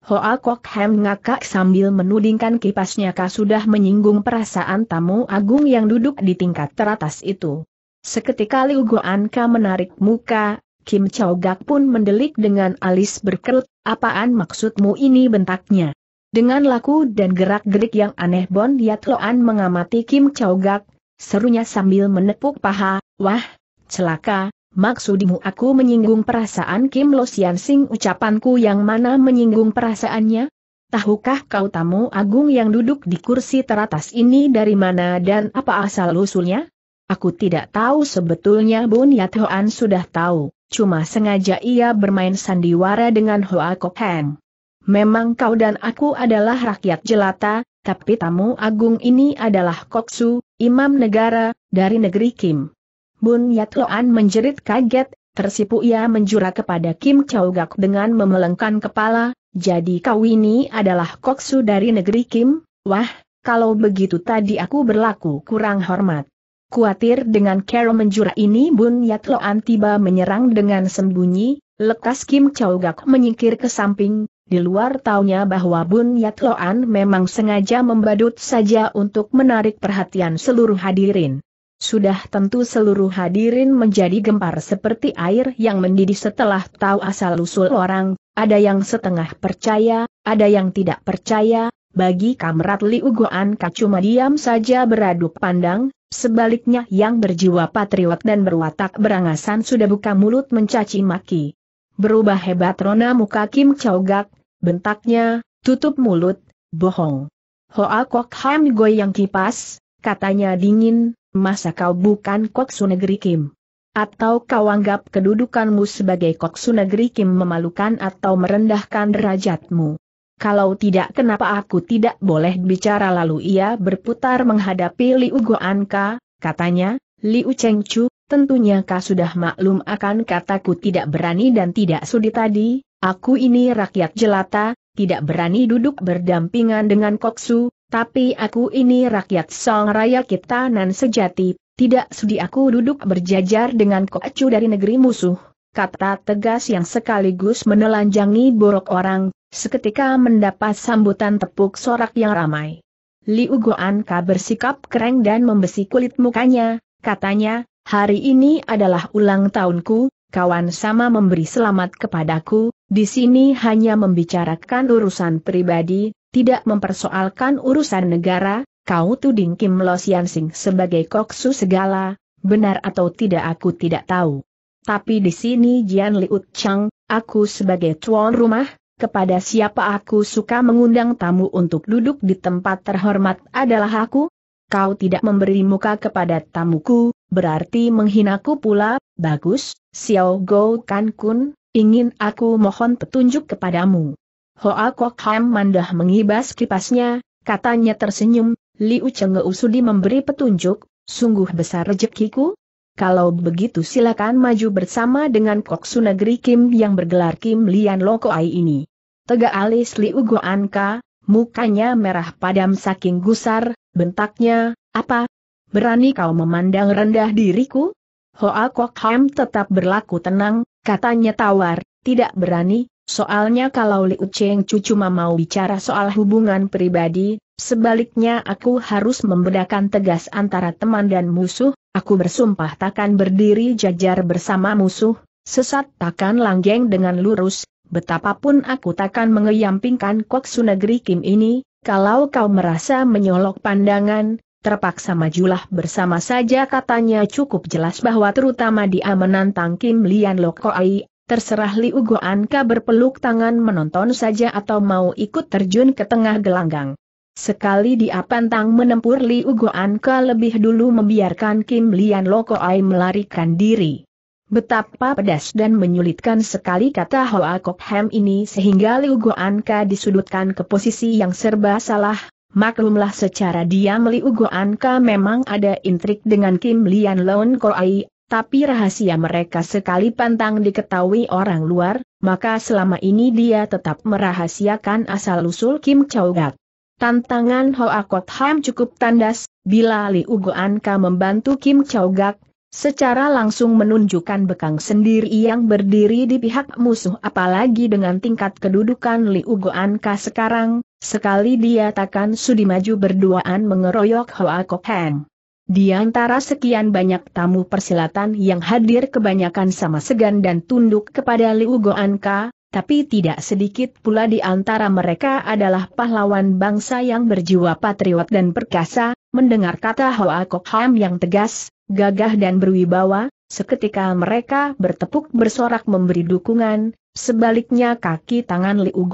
Hoa Kok Hem ngakak sambil menudingkan kipasnya kau sudah menyinggung perasaan tamu agung yang duduk di tingkat teratas itu. Seketika Liu Goanka menarik muka, Kim Chow Gak pun mendelik dengan alis berkerut, apaan maksudmu ini bentaknya. Dengan laku dan gerak-gerik yang aneh Bon Yat Loan mengamati Kim Chow Gak, serunya sambil menepuk paha, wah, celaka, maksudmu aku menyinggung perasaan Kim Lo Sian Sing ucapanku yang mana menyinggung perasaannya? Tahukah kau tamu agung yang duduk di kursi teratas ini dari mana dan apa asal-usulnya? Aku tidak tahu sebetulnya Bun Yat Hoan sudah tahu, cuma sengaja ia bermain sandiwara dengan Hoa Kok Heng. Memang kau dan aku adalah rakyat jelata, tapi tamu agung ini adalah Koksu, imam negara, dari negeri Kim. Bun Yat Loan menjerit kaget, tersipu ia menjura kepada Kim Chow dengan memelengkan kepala, jadi kau ini adalah Koksu dari negeri Kim? Wah, kalau begitu tadi aku berlaku kurang hormat. Kuatir dengan Carol menjura ini Bun Yat Loan tiba menyerang dengan sembunyi, lekas Kim Chow menyingkir ke samping, di luar taunya bahwa Bun Yat Loan memang sengaja membadut saja untuk menarik perhatian seluruh hadirin. sudah tentu seluruh hadirin menjadi gempar seperti air yang mendidih setelah tahu asal-usul orang, ada yang setengah percaya, ada yang tidak percaya, bagi Kamrat Li Ugoan cuma diam saja beradu pandang, sebaliknya yang berjiwa patriot dan berwatak berangasan sudah buka mulut mencaci maki. Berubah hebat rona muka Kim Gak, bentaknya, tutup mulut, bohong. Hoa Kok Ham goyang kipas, katanya dingin, masa kau bukan koksu negeri Kim? Atau kau anggap kedudukanmu sebagai koksu negeri Kim memalukan atau merendahkan derajatmu? Kalau tidak kenapa aku tidak boleh bicara lalu ia berputar menghadapi Liu Goanka, katanya, Liu Chengchu, tentunya kau sudah maklum akan kataku tidak berani dan tidak sudi tadi, aku ini rakyat jelata, tidak berani duduk berdampingan dengan koksu, tapi aku ini rakyat Song Raya kita nan sejati, tidak sudi aku duduk berjajar dengan kocu dari negeri musuh. Kata tegas yang sekaligus menelanjangi borok orang, seketika mendapat sambutan tepuk sorak yang ramai. Liu Goanka bersikap keren dan membesi kulit mukanya, katanya, hari ini adalah ulang tahunku, kawan sama memberi selamat kepadaku, di sini hanya membicarakan urusan pribadi, tidak mempersoalkan urusan negara, kau tuding Kim Lo Sian Sing sebagai koksu segala, benar atau tidak aku tidak tahu. Tapi di sini Jian Liut Chang, aku sebagai tuan rumah, kepada siapa aku suka mengundang tamu untuk duduk di tempat terhormat adalah aku? Kau tidak memberi muka kepada tamuku, berarti menghinaku pula, bagus, Xiao Go Kan Kun, ingin aku mohon petunjuk kepadamu. Hoa Kok Ham mandah mengibas kipasnya, katanya tersenyum, Liu Chengeu sudi memberi petunjuk, sungguh besar rezekiku. Kalau begitu silakan maju bersama dengan Koksu Negeri Kim yang bergelar Kim Lian Loko Ai ini. Tegak alis Liu Goanka, mukanya merah padam saking gusar, bentaknya, apa? Berani kau memandang rendah diriku? Hoa Kok Ham tetap berlaku tenang, katanya tawar, tidak berani, Soalnya kalau Liu Cheng cuma mau bicara soal hubungan pribadi, sebaliknya aku harus membedakan tegas antara teman dan musuh, aku bersumpah takkan berdiri jajar bersama musuh, sesat takkan langgeng dengan lurus, betapapun aku takkan mengeyampingkan Koksu Negeri Kim ini, kalau kau merasa menyolok pandangan, terpaksa majulah bersama saja katanya cukup jelas bahwa terutama dia menantang Kim Lian Lokoi Terserah Liu Goanka berpeluk tangan menonton saja atau mau ikut terjun ke tengah gelanggang. Sekali dia pantang menempur Liu Goanka lebih dulu membiarkan Kim Lian Loko Ai melarikan diri. Betapa pedas dan menyulitkan sekali kata Hoa Kok Ham ini sehingga Liu Goanka disudutkan ke posisi yang serba salah, maklumlah secara diam Liu Goanka memang ada intrik dengan Kim Lian Lon Ko Ai, tapi rahasia mereka sekali pantang diketahui orang luar, maka selama ini dia tetap merahasiakan asal-usul Kim Chow-gat. Tantangan Hoa Kot Ham cukup tandas, bila Li Ugo Anka membantu Kim Chow-gat, secara langsung menunjukkan bekang sendiri yang berdiri di pihak musuh apalagi dengan tingkat kedudukan Li Ugo Anka sekarang, sekali dia takkan sudi maju berduaan mengeroyok Hoa Kok Ham. Di antara sekian banyak tamu persilatan yang hadir kebanyakan sama segan dan tunduk kepada Liu Goanka, tapi tidak sedikit pula di antara mereka adalah pahlawan bangsa yang berjiwa patriot dan perkasa, mendengar kata Hoa Kok Ham yang tegas, gagah dan berwibawa, seketika mereka bertepuk bersorak memberi dukungan, sebaliknya kaki tangan Liu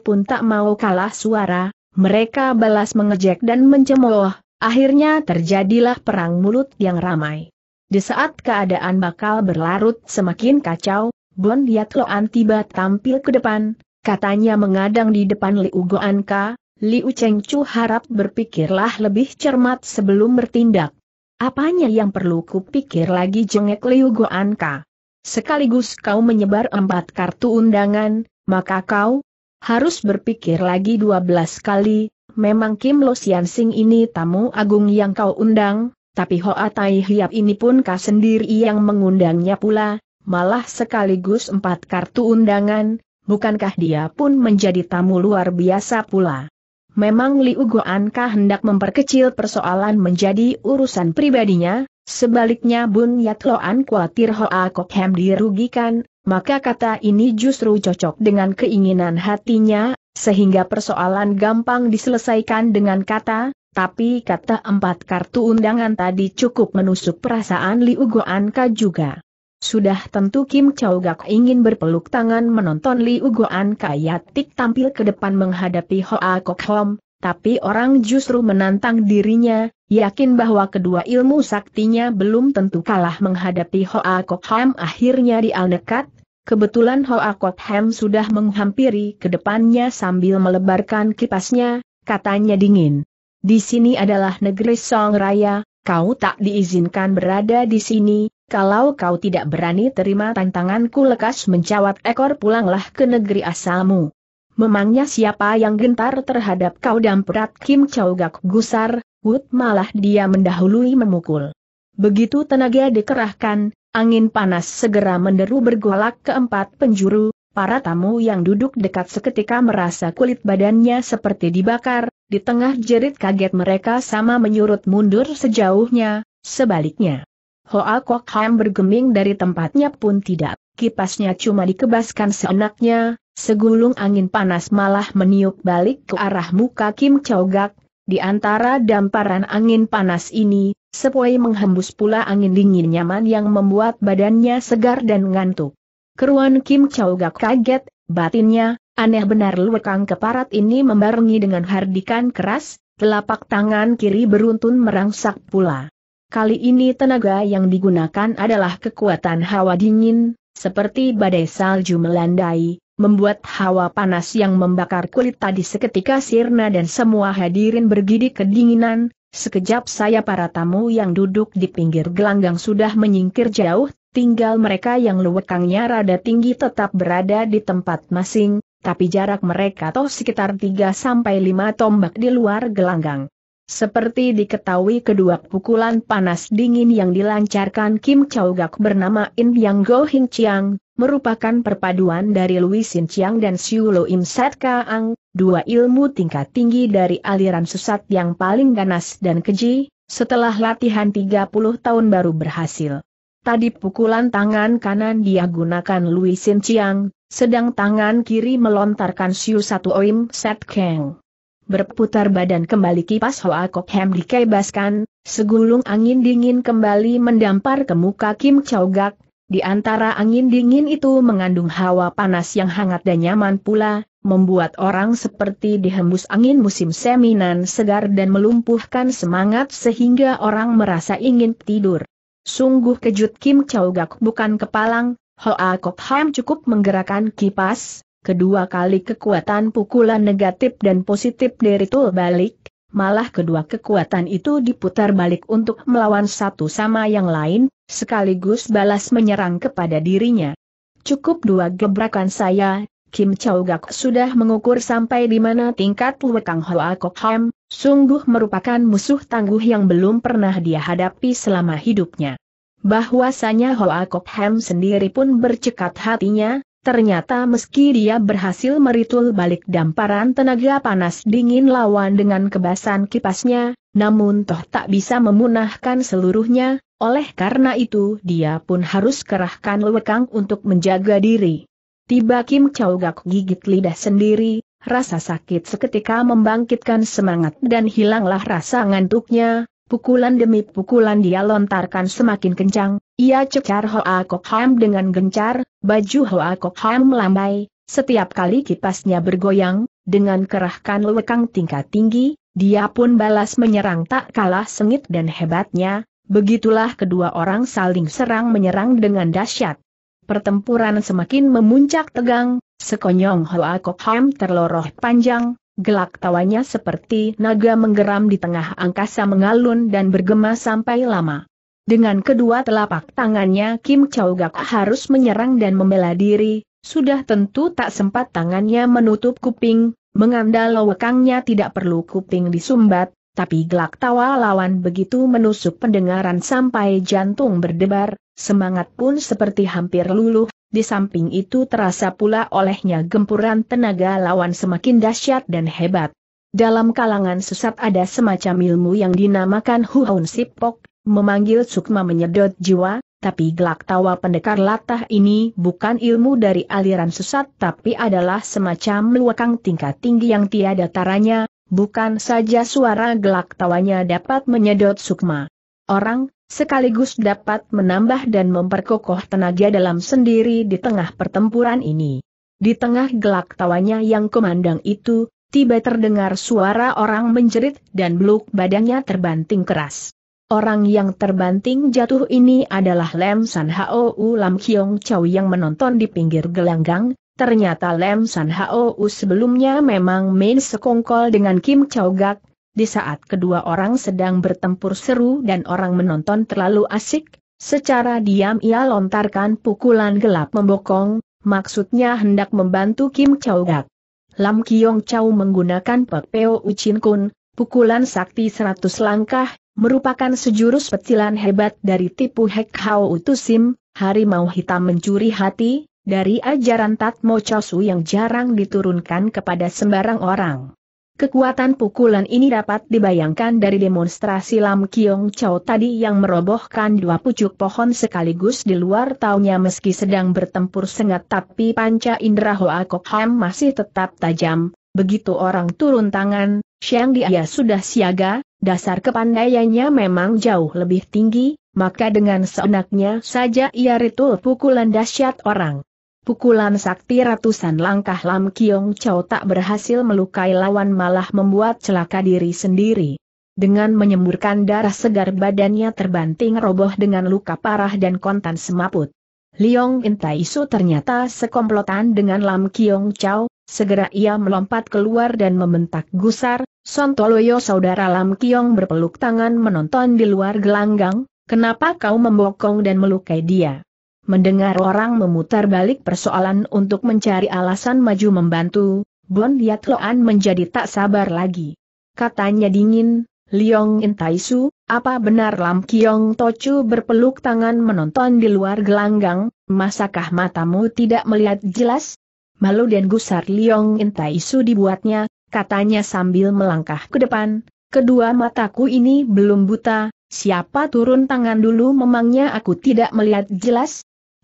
pun tak mau kalah suara, mereka balas mengejek dan mencemooh, Akhirnya terjadilah perang mulut yang ramai. Di saat keadaan bakal berlarut semakin kacau, Bon Yatloan tiba tampil ke depan, katanya mengadang di depan Liu Goanka, Liu harap berpikirlah lebih cermat sebelum bertindak. Apanya yang perlu kupikir lagi jengek Liu Goanka? Sekaligus kau menyebar empat kartu undangan, maka kau harus berpikir lagi dua belas kali, memang Kim Lo Sian Sing ini tamu agung yang kau undang, tapi Hoa Tai Hiap ini pun kau sendiri yang mengundangnya pula, malah sekaligus empat kartu undangan, bukankah dia pun menjadi tamu luar biasa pula? Memang Liu Goan kah hendak memperkecil persoalan menjadi urusan pribadinya, Sebaliknya Bun Yatloan khawatir Hoa Kok Hem dirugikan, maka kata ini justru cocok dengan keinginan hatinya, sehingga persoalan gampang diselesaikan dengan kata, tapi kata empat kartu undangan tadi cukup menusuk perasaan Liu Goanka juga. Sudah tentu Kim Chow Gak ingin berpeluk tangan menonton Liu Goanka Yatik tampil ke depan menghadapi Hoa Kok Hom, tapi orang justru menantang dirinya, yakin bahwa kedua ilmu saktinya belum tentu kalah menghadapi Hoa Kok Ham akhirnya dialdekat, kebetulan Hoa Kok Ham sudah menghampiri ke depannya sambil melebarkan kipasnya, katanya dingin. Di sini adalah negeri Song Raya, kau tak diizinkan berada di sini, kalau kau tidak berani terima tantanganku lekas mencawat ekor pulanglah ke negeri asalmu. Memangnya siapa yang gentar terhadap kau damprat Kim Chow Gak gusar, Wood malah dia mendahului memukul. Begitu tenaga dikerahkan, angin panas segera menderu bergolak keempat penjuru, para tamu yang duduk dekat seketika merasa kulit badannya seperti dibakar, di tengah jerit kaget mereka sama menyurut mundur sejauhnya, sebaliknya. Hoa Kok Ham bergeming dari tempatnya pun tidak, kipasnya cuma dikebaskan seenaknya, Segulung angin panas malah meniup balik ke arah muka Kim Gak. Di antara damparan angin panas ini, sepoi menghembus pula angin dingin nyaman yang membuat badannya segar dan ngantuk. Keruan Kim Gak kaget, batinnya, aneh benar luekang keparat ini membarengi dengan hardikan keras, telapak tangan kiri beruntun merangsak pula. Kali ini tenaga yang digunakan adalah kekuatan hawa dingin, seperti badai salju melandai, membuat hawa panas yang membakar kulit tadi seketika sirna dan semua hadirin bergidik kedinginan, sekejap saya para tamu yang duduk di pinggir gelanggang sudah menyingkir jauh, tinggal mereka yang luwekangnya rada tinggi tetap berada di tempat masing, tapi jarak mereka toh sekitar 3 sampai 5 tombak di luar gelanggang. Seperti diketahui kedua pukulan panas dingin yang dilancarkan Kim Chow Gak bernama In Yang Go Hing Chiang, merupakan perpaduan dari Louis Sin Chiang dan Siu Lo Im Sat Kaang, dua ilmu tingkat tinggi dari aliran sesat yang paling ganas dan keji, setelah latihan 30 tahun baru berhasil. Tadi pukulan tangan kanan dia gunakan Louis Sin Chiang, sedang tangan kiri melontarkan Siu Satu Oim Sat Kang. Berputar badan kembali kipas Hoa Kok Hem dikebaskan, segulung angin dingin kembali mendampar ke muka Kim Chow Gak, di antara angin dingin itu mengandung hawa panas yang hangat dan nyaman pula, membuat orang seperti dihembus angin musim seminan segar dan melumpuhkan semangat sehingga orang merasa ingin tidur. Sungguh kejut Kim Chow Gak bukan kepalang, Hoa Kok Ham cukup menggerakkan kipas, kedua kali kekuatan pukulan negatif dan positif dari tul balik, malah kedua kekuatan itu diputar balik untuk melawan satu sama yang lain, sekaligus balas menyerang kepada dirinya. Cukup dua gebrakan saya, Kim Chow Gak sudah mengukur sampai di mana tingkat Wekang Hoa Kok Ham, sungguh merupakan musuh tangguh yang belum pernah dia hadapi selama hidupnya. Bahwasanya Hoa Kok Ham sendiri pun bercekat hatinya, ternyata meski dia berhasil meritul balik damparan tenaga panas dingin lawan dengan kebasan kipasnya, namun toh tak bisa memunahkan seluruhnya, oleh karena itu dia pun harus kerahkan lewekang untuk menjaga diri. Tiba Kim Chow gigit lidah sendiri, rasa sakit seketika membangkitkan semangat dan hilanglah rasa ngantuknya, pukulan demi pukulan dia lontarkan semakin kencang, ia cecar Hoa Kok Ham dengan gencar, baju Hoa Kok Ham melambai, setiap kali kipasnya bergoyang, dengan kerahkan lewekang tingkat tinggi, dia pun balas menyerang tak kalah sengit dan hebatnya, Begitulah kedua orang saling serang menyerang dengan dahsyat. Pertempuran semakin memuncak tegang, sekonyong Hoa Kok Ham terloroh panjang, gelak tawanya seperti naga menggeram di tengah angkasa mengalun dan bergema sampai lama. Dengan kedua telapak tangannya Kim Chow Gak harus menyerang dan membela diri, sudah tentu tak sempat tangannya menutup kuping, mengandal wekangnya tidak perlu kuping disumbat, tapi gelak tawa lawan begitu menusuk pendengaran sampai jantung berdebar, semangat pun seperti hampir luluh, di samping itu terasa pula olehnya gempuran tenaga lawan semakin dahsyat dan hebat. Dalam kalangan sesat ada semacam ilmu yang dinamakan Huhun Sipok, memanggil Sukma menyedot jiwa, tapi gelak tawa pendekar latah ini bukan ilmu dari aliran sesat tapi adalah semacam luakang tingkat tinggi yang tiada taranya, bukan saja suara gelak tawanya dapat menyedot Sukma. Orang, sekaligus dapat menambah dan memperkokoh tenaga dalam sendiri di tengah pertempuran ini. Di tengah gelak tawanya yang komandang itu, tiba terdengar suara orang menjerit dan beluk badannya terbanting keras. Orang yang terbanting jatuh ini adalah Lem San Hao Lam Kiong Chow yang menonton di pinggir gelanggang, ternyata Lem San Hao sebelumnya memang main sekongkol dengan Kim Chow Gak, di saat kedua orang sedang bertempur seru dan orang menonton terlalu asik, secara diam ia lontarkan pukulan gelap membokong, maksudnya hendak membantu Kim Chow Gak. Lam Kiong Chow menggunakan Pek Peo Uchin Kun, pukulan sakti seratus langkah, merupakan sejurus pecilan hebat dari tipu Hek Hao Utusim, harimau hitam mencuri hati, dari ajaran Tatmo Chosu yang jarang diturunkan kepada sembarang orang. Kekuatan pukulan ini dapat dibayangkan dari demonstrasi Lam Kiong Chow tadi yang merobohkan dua pucuk pohon sekaligus di luar taunya meski sedang bertempur sengat tapi panca indera Hoa Kok Ham masih tetap tajam, begitu orang turun tangan, Siang dia sudah siaga, dasar kepandaiannya memang jauh lebih tinggi, maka dengan seenaknya saja ia ritul pukulan dahsyat orang. Pukulan sakti ratusan langkah Lam Kiong Chow tak berhasil melukai lawan malah membuat celaka diri sendiri. Dengan menyemburkan darah segar badannya terbanting roboh dengan luka parah dan kontan semaput. Liong Intaisu ternyata sekomplotan dengan Lam Kiong Chow, segera ia melompat keluar dan membentak gusar, Sontoloyo saudara Lam Kiong berpeluk tangan menonton di luar gelanggang, kenapa kau membokong dan melukai dia? Mendengar orang memutar balik persoalan untuk mencari alasan maju membantu, Bon Yatloan menjadi tak sabar lagi. Katanya dingin, Liong Intaisu, apa benar Lam Kiong Tocu berpeluk tangan menonton di luar gelanggang, masakah matamu tidak melihat jelas? Malu dan gusar Liong Intaisu dibuatnya, katanya sambil melangkah ke depan, kedua mataku ini belum buta, siapa turun tangan dulu memangnya aku tidak melihat jelas?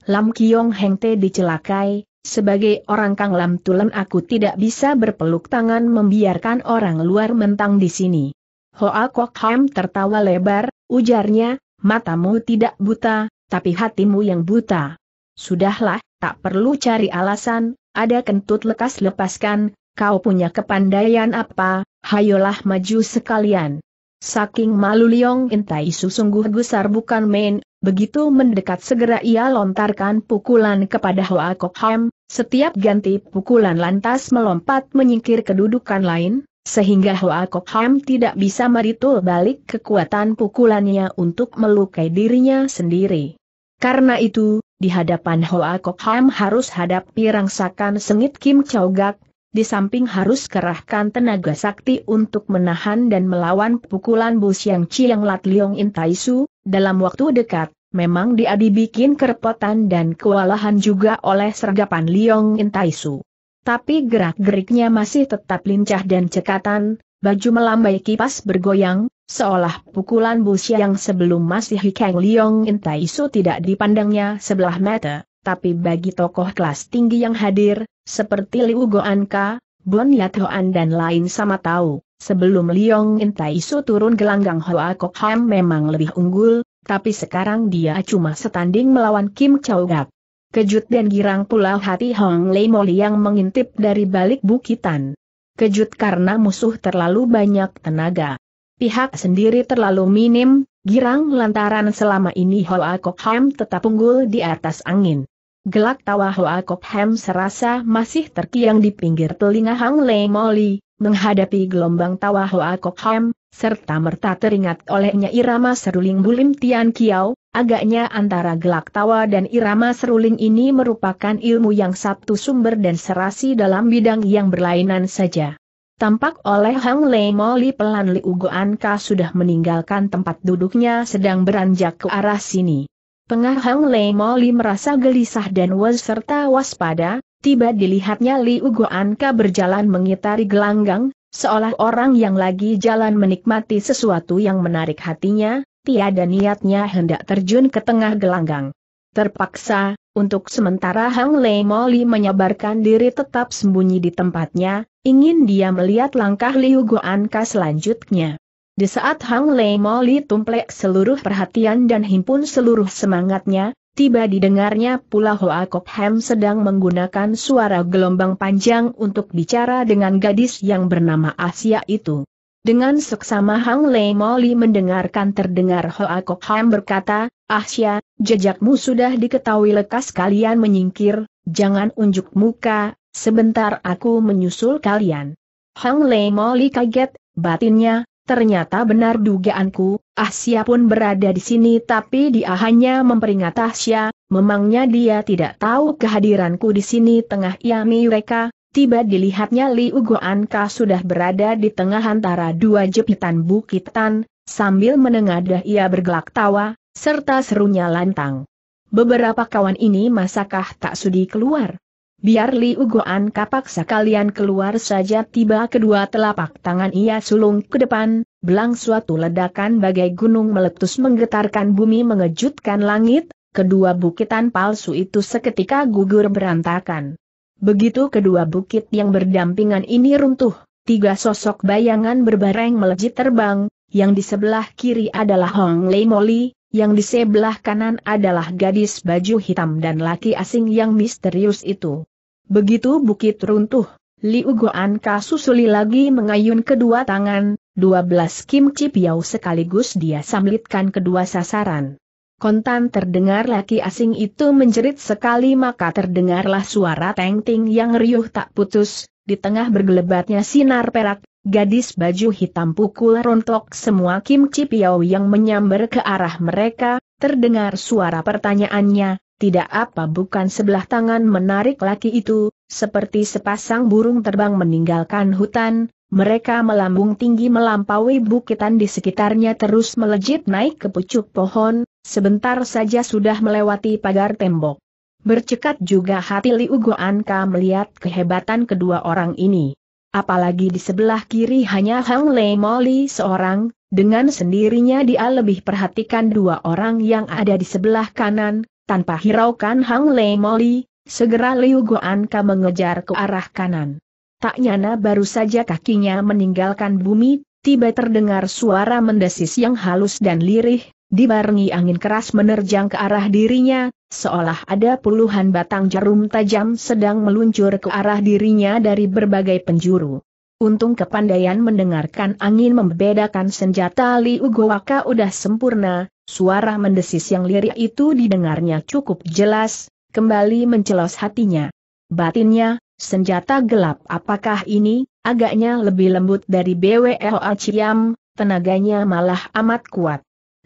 Lam Kiong Hengte dicelakai, sebagai orang Kang Lam Tulen aku tidak bisa berpeluk tangan membiarkan orang luar mentang di sini. Hoa Kok Ham tertawa lebar, ujarnya, matamu tidak buta, tapi hatimu yang buta. Sudahlah, tak perlu cari alasan, ada kentut lekas lepaskan, kau punya kepandaian apa, hayolah maju sekalian. Saking malu Liong Intai sungguh gusar bukan main, begitu mendekat segera ia lontarkan pukulan kepada Hoa Kok Ham, setiap ganti pukulan lantas melompat menyingkir kedudukan lain, sehingga Hoa Kok Ham tidak bisa meritul balik kekuatan pukulannya untuk melukai dirinya sendiri. Karena itu, di hadapan Hoa Kok Ham harus hadapi rangsakan sengit Kim Chow Gak, di samping harus kerahkan tenaga sakti untuk menahan dan melawan pukulan Bu Xiang Chiang Lat Leong Intaisu, dalam waktu dekat, memang dia dibikin kerepotan dan kewalahan juga oleh sergapan Leong Intaisu. Tapi gerak-geriknya masih tetap lincah dan cekatan, baju melambai kipas bergoyang, seolah pukulan Bu Xiang sebelum masih Hikang Leong Intaisu tidak dipandangnya sebelah mata tapi bagi tokoh kelas tinggi yang hadir, seperti Liu Goanka, Bon Yat Hoan dan lain sama tahu, sebelum Liong Intaisu turun gelanggang Hoa Kok Ham memang lebih unggul, tapi sekarang dia cuma setanding melawan Kim Chow Gak. Kejut dan girang pula hati Hong Lei Moli yang mengintip dari balik bukitan. Kejut karena musuh terlalu banyak tenaga. Pihak sendiri terlalu minim, girang lantaran selama ini Hoa Kok Ham tetap unggul di atas angin. Gelak tawa Hoa Kok Ham serasa masih terkiang di pinggir telinga Hang Lei Moli, menghadapi gelombang tawa Hoa Kok Ham, serta merta teringat olehnya irama seruling Bulim Tian Kiao, agaknya antara gelak tawa dan irama seruling ini merupakan ilmu yang satu sumber dan serasi dalam bidang yang berlainan saja. Tampak oleh Hang Lei Moli pelan Li Ugo Anka sudah meninggalkan tempat duduknya sedang beranjak ke arah sini. Tengah Hang Lei Moli merasa gelisah dan was serta waspada, tiba dilihatnya Li Ugo Anka berjalan mengitari gelanggang, seolah orang yang lagi jalan menikmati sesuatu yang menarik hatinya, tiada niatnya hendak terjun ke tengah gelanggang. Terpaksa, untuk sementara Hang Lei Moli menyabarkan diri tetap sembunyi di tempatnya, ingin dia melihat langkah Liu Guanka selanjutnya. Di saat Hang Lei Moli tumplek seluruh perhatian dan himpun seluruh semangatnya, tiba didengarnya pula Hoa Kok Hem sedang menggunakan suara gelombang panjang untuk bicara dengan gadis yang bernama Asia itu. Dengan seksama Hang Lei Moli mendengarkan terdengar Hoa Kok Ham berkata, Asya, jejakmu sudah diketahui lekas kalian menyingkir, jangan unjuk muka, sebentar aku menyusul kalian. Hang Lei Moli kaget, batinnya, ternyata benar dugaanku, Asya pun berada di sini tapi dia hanya memperingat Asya, memangnya dia tidak tahu kehadiranku di sini tengah ia mereka, Tiba dilihatnya Li Ugoanka sudah berada di tengah antara dua jepitan bukitan, sambil menengadah ia bergelak tawa, serta serunya lantang. Beberapa kawan ini masakah tak sudi keluar? Biar Li Ugoanka paksa kalian keluar saja tiba kedua telapak tangan ia sulung ke depan, belang suatu ledakan bagai gunung meletus menggetarkan bumi mengejutkan langit, kedua bukitan palsu itu seketika gugur berantakan. Begitu kedua bukit yang berdampingan ini runtuh, tiga sosok bayangan berbareng melejit terbang, yang di sebelah kiri adalah Hong Lei Moli, yang di sebelah kanan adalah gadis baju hitam dan laki asing yang misterius itu. Begitu bukit runtuh, Liu Goan kasusuli lagi mengayun kedua tangan, dua belas Kim Cipiau sekaligus dia samlitkan kedua sasaran. Kontan terdengar laki asing itu menjerit sekali maka terdengarlah suara teng-ting yang riuh tak putus, di tengah bergelebatnya sinar perak, gadis baju hitam pukul rontok semua Kim Cipiao yang menyambar ke arah mereka, terdengar suara pertanyaannya, tidak apa bukan sebelah tangan menarik laki itu, seperti sepasang burung terbang meninggalkan hutan, mereka melambung tinggi melampaui bukitan di sekitarnya terus melejit naik ke pucuk pohon, sebentar saja sudah melewati pagar tembok. Bercekat juga hati Liu Goanka melihat kehebatan kedua orang ini. Apalagi di sebelah kiri hanya Hang Lei Moli seorang, dengan sendirinya dia lebih perhatikan dua orang yang ada di sebelah kanan, tanpa hiraukan Hang Lei Moli, segera Liu Goanka mengejar ke arah kanan. Tak nyana baru saja kakinya meninggalkan bumi, tiba terdengar suara mendesis yang halus dan lirih, dibarengi angin keras menerjang ke arah dirinya, seolah ada puluhan batang jarum tajam sedang meluncur ke arah dirinya dari berbagai penjuru. Untung kepandaian mendengarkan angin membedakan senjata Li Ugowaka udah sempurna, suara mendesis yang lirik itu didengarnya cukup jelas, kembali mencelos hatinya. Batinnya, senjata gelap apakah ini, agaknya lebih lembut dari BWLA Ciam, tenaganya malah amat kuat.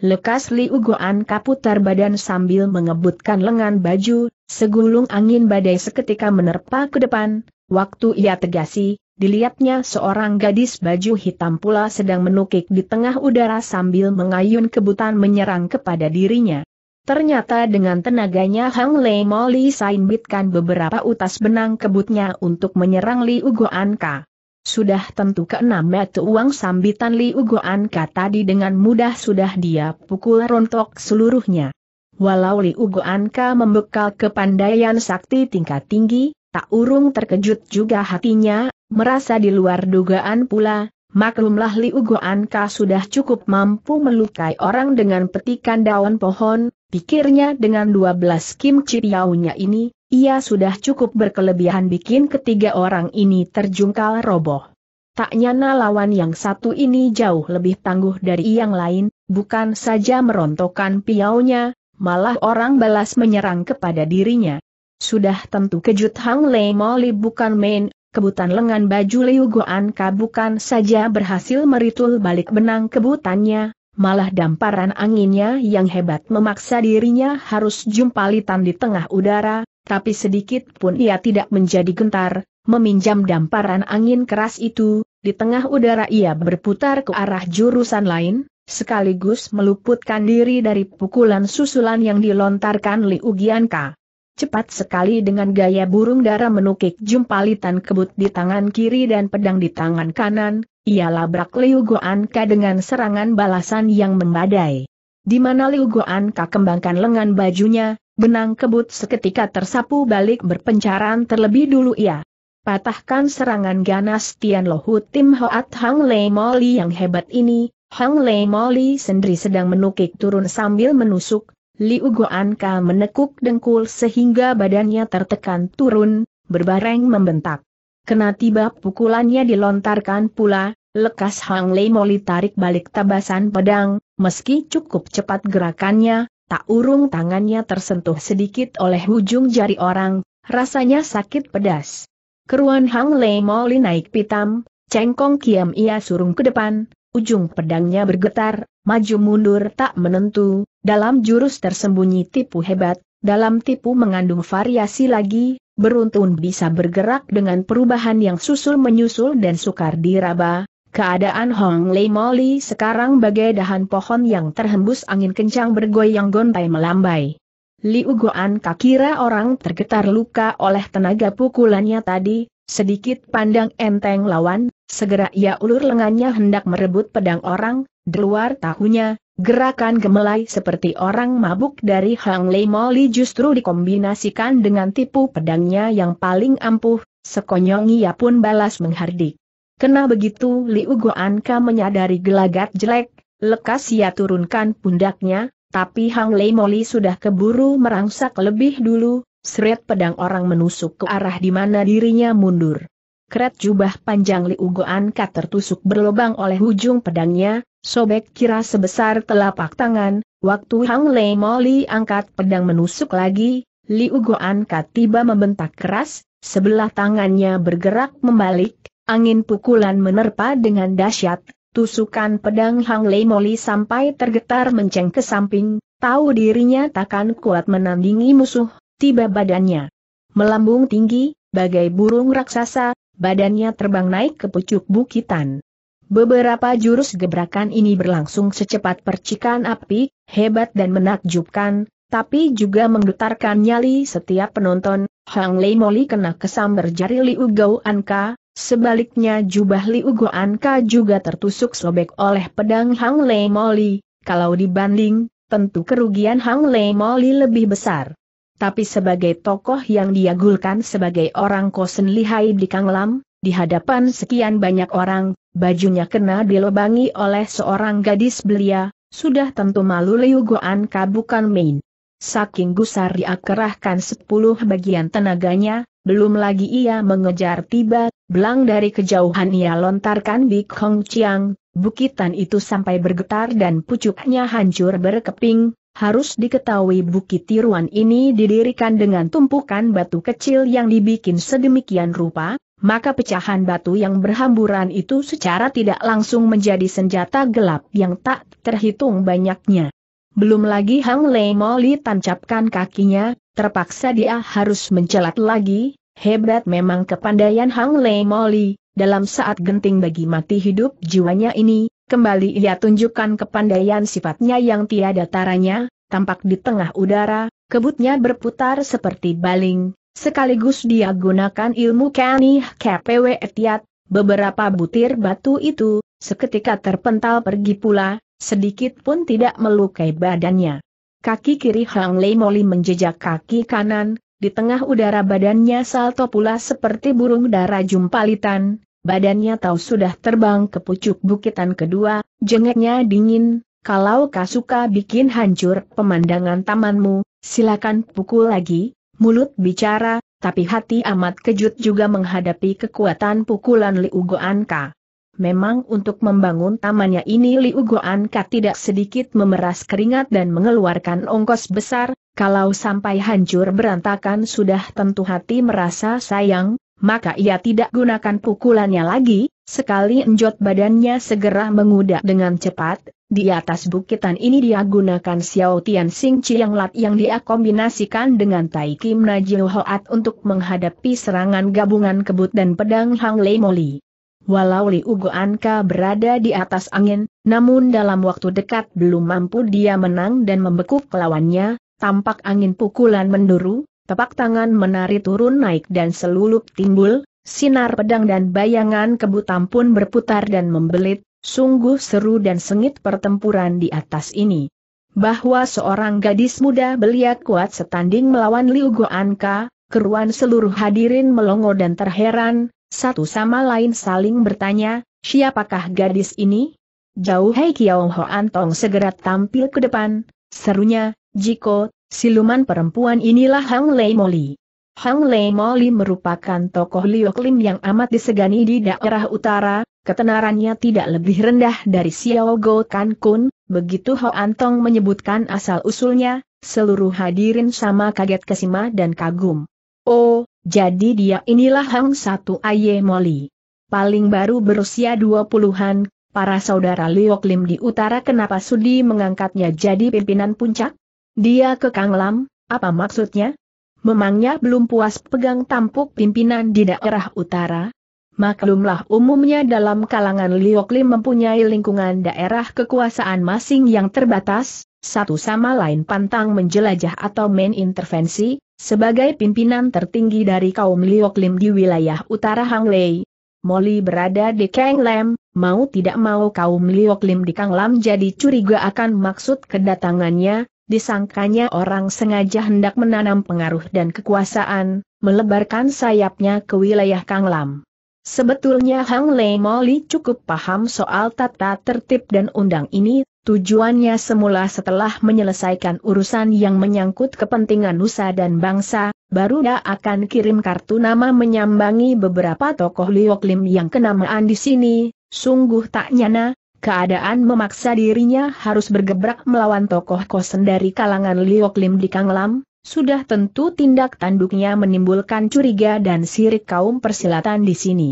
Lekas Liu Goan kaputar badan sambil mengebutkan lengan baju, segulung angin badai seketika menerpa ke depan, waktu ia tegasi, dilihatnya seorang gadis baju hitam pula sedang menukik di tengah udara sambil mengayun kebutan menyerang kepada dirinya. Ternyata dengan tenaganya Hang Lei Moli saimbitkan beberapa utas benang kebutnya untuk menyerang Liu Goan Ka. Sudah tentu keenam metu uang sambitan Li Ugoan tadi dengan mudah sudah dia pukul rontok seluruhnya. Walau Li Ugoan membekal kepandaian sakti tingkat tinggi, tak urung terkejut juga hatinya, merasa di luar dugaan pula, maklumlah Li Ugoan sudah cukup mampu melukai orang dengan petikan daun pohon, pikirnya dengan 12 Kim Cipiaunya ini, ia sudah cukup berkelebihan bikin ketiga orang ini terjungkal roboh. Tak nyana lawan yang satu ini jauh lebih tangguh dari yang lain, bukan saja merontokkan piaunya, malah orang balas menyerang kepada dirinya. Sudah tentu kejut Hang Lei Moli bukan main, kebutan lengan baju Liu Goan Ka bukan saja berhasil meritul balik benang kebutannya, malah damparan anginnya yang hebat memaksa dirinya harus jumpalitan di tengah udara, tapi sedikit pun ia tidak menjadi gentar, meminjam damparan angin keras itu, di tengah udara ia berputar ke arah jurusan lain, sekaligus meluputkan diri dari pukulan susulan yang dilontarkan Li Ugianka. Cepat sekali dengan gaya burung dara menukik jumpalitan kebut di tangan kiri dan pedang di tangan kanan, ia labrak Liu Goanka dengan serangan balasan yang membadai. di mana Liu Goanka kembangkan lengan bajunya, benang kebut seketika tersapu balik berpencaran terlebih dulu ia. Patahkan serangan ganas Tian Lohu Tim Hoat Hang Lei Moli yang hebat ini, Hang Lei Moli sendiri sedang menukik turun sambil menusuk, Liu Goanka menekuk dengkul sehingga badannya tertekan turun, berbareng membentak. Kena tiba pukulannya dilontarkan pula, lekas Hang Lei Moli tarik balik tabasan pedang, meski cukup cepat gerakannya, tak urung tangannya tersentuh sedikit oleh ujung jari orang, rasanya sakit pedas. Keruan Hang Lei Moli naik pitam, cengkong kiam ia surung ke depan, ujung pedangnya bergetar, maju mundur tak menentu, dalam jurus tersembunyi tipu hebat, dalam tipu mengandung variasi lagi, beruntun bisa bergerak dengan perubahan yang susul menyusul dan sukar diraba. Keadaan Hong Lei Moli sekarang bagai dahan pohon yang terhembus angin kencang bergoyang gontai melambai. Liu Goan kakira orang tergetar luka oleh tenaga pukulannya tadi, sedikit pandang enteng lawan, segera ia ulur lengannya hendak merebut pedang orang, di luar tahunya, gerakan gemelai seperti orang mabuk dari Hang Lei Moli justru dikombinasikan dengan tipu pedangnya yang paling ampuh, sekonyong ia pun balas menghardik. Kena begitu Liu Goanka menyadari gelagat jelek, lekas ia turunkan pundaknya, tapi Hang Lei Moli sudah keburu merangsak lebih dulu, seret pedang orang menusuk ke arah di mana dirinya mundur. Kret jubah panjang Li Ugoan Kat tertusuk berlubang oleh ujung pedangnya, sobek kira sebesar telapak tangan, waktu Hang Lei Moli angkat pedang menusuk lagi, Li Ugoan Kat tiba membentak keras, sebelah tangannya bergerak membalik, angin pukulan menerpa dengan dahsyat, Tusukan pedang Hang Lei Moli sampai tergetar menceng ke samping, tahu dirinya takkan kuat menandingi musuh, tiba badannya. Melambung tinggi, bagai burung raksasa, badannya terbang naik ke pucuk bukitan. Beberapa jurus gebrakan ini berlangsung secepat percikan api, hebat dan menakjubkan, tapi juga menggetarkan nyali setiap penonton. Hang Lei Moli kena kesambar jari Liu Gao Anka, Sebaliknya jubah Liu Goanka juga tertusuk sobek oleh pedang Hang Lei Moli, kalau dibanding, tentu kerugian Hang Lei Moli lebih besar. Tapi sebagai tokoh yang diagulkan sebagai orang kosen lihai di Kang Lam, di hadapan sekian banyak orang, bajunya kena dilobangi oleh seorang gadis belia, sudah tentu malu Liu Goanka bukan main. Saking gusar dia kerahkan sepuluh bagian tenaganya, belum lagi ia mengejar tiba, belang dari kejauhan ia lontarkan Bik Hong Chiang, bukitan itu sampai bergetar dan pucuknya hancur berkeping, harus diketahui bukit tiruan ini didirikan dengan tumpukan batu kecil yang dibikin sedemikian rupa, maka pecahan batu yang berhamburan itu secara tidak langsung menjadi senjata gelap yang tak terhitung banyaknya. Belum lagi Hang Lei Moli tancapkan kakinya, terpaksa dia harus mencelat lagi, hebat memang kepandaian Hang Lei Moli, dalam saat genting bagi mati hidup jiwanya ini, kembali ia tunjukkan kepandaian sifatnya yang tiada taranya, tampak di tengah udara, kebutnya berputar seperti baling, sekaligus dia gunakan ilmu kani KPW etiat, beberapa butir batu itu, seketika terpental pergi pula, sedikit pun tidak melukai badannya. Kaki kiri Hang Lei Moli menjejak kaki kanan, di tengah udara badannya salto pula seperti burung dara jumpalitan, badannya tahu sudah terbang ke pucuk bukitan kedua, jengeknya dingin, kalau kau suka bikin hancur pemandangan tamanmu, silakan pukul lagi, mulut bicara, tapi hati amat kejut juga menghadapi kekuatan pukulan Liu Goanka. Memang untuk membangun tamannya ini Liu Goanka tidak sedikit memeras keringat dan mengeluarkan ongkos besar, kalau sampai hancur berantakan sudah tentu hati merasa sayang, maka ia tidak gunakan pukulannya lagi, sekali enjot badannya segera mengudak dengan cepat, di atas bukitan ini dia gunakan Xiao Tian Sing Chiang Lat yang dia kombinasikan dengan Tai Kim Najil Hoat untuk menghadapi serangan gabungan kebut dan pedang Hang Lei Moli. Walau Liu Goanka berada di atas angin, namun dalam waktu dekat belum mampu dia menang dan membekuk lawannya, tampak angin pukulan menduru, tepak tangan menari turun naik dan selulup timbul, sinar pedang dan bayangan kebutam pun berputar dan membelit, sungguh seru dan sengit pertempuran di atas ini. bahwa seorang gadis muda belia kuat setanding melawan Liu Goanka, keruan seluruh hadirin melongo dan terheran, satu sama lain saling bertanya, siapakah gadis ini? Jauh Hei Kiao Hoan Tong segera tampil ke depan, serunya, Jiko, siluman perempuan inilah Hang Lei Moli. Hang Lei Moli merupakan tokoh Liu Lim yang amat disegani di daerah utara, ketenarannya tidak lebih rendah dari Xiao Go Kan Kun, begitu Ho Antong menyebutkan asal-usulnya, seluruh hadirin sama kaget kesima dan kagum. Oh, jadi dia inilah Hang Satu Aye Moli. Paling baru berusia dua puluhan, para saudara Liu Lim di utara kenapa sudi mengangkatnya jadi pimpinan puncak? Dia ke Kang Lam, apa maksudnya? memangnya belum puas pegang tampuk pimpinan di daerah utara? Maklumlah umumnya dalam kalangan Liok Lim mempunyai lingkungan daerah kekuasaan masing yang terbatas, satu sama lain pantang menjelajah atau main intervensi, sebagai pimpinan tertinggi dari kaum Liok Lim di wilayah utara Hang Lei. Molly berada di Kang Lam, mau tidak mau kaum Liok Lim di Kang Lam jadi curiga akan maksud kedatangannya, disangkanya orang sengaja hendak menanam pengaruh dan kekuasaan, melebarkan sayapnya ke wilayah Kang Lam. Sebetulnya Hang Lei Moli cukup paham soal tata tertib dan undang ini, tujuannya semula setelah menyelesaikan urusan yang menyangkut kepentingan nusa dan bangsa, baru dia akan kirim kartu nama menyambangi beberapa tokoh Liok Lim yang kenamaan di sini, sungguh tak nyana, keadaan memaksa dirinya harus bergebrak melawan tokoh kosen dari kalangan Liok Lim di Kang Lam, sudah tentu tindak tanduknya menimbulkan curiga dan sirik kaum persilatan di sini.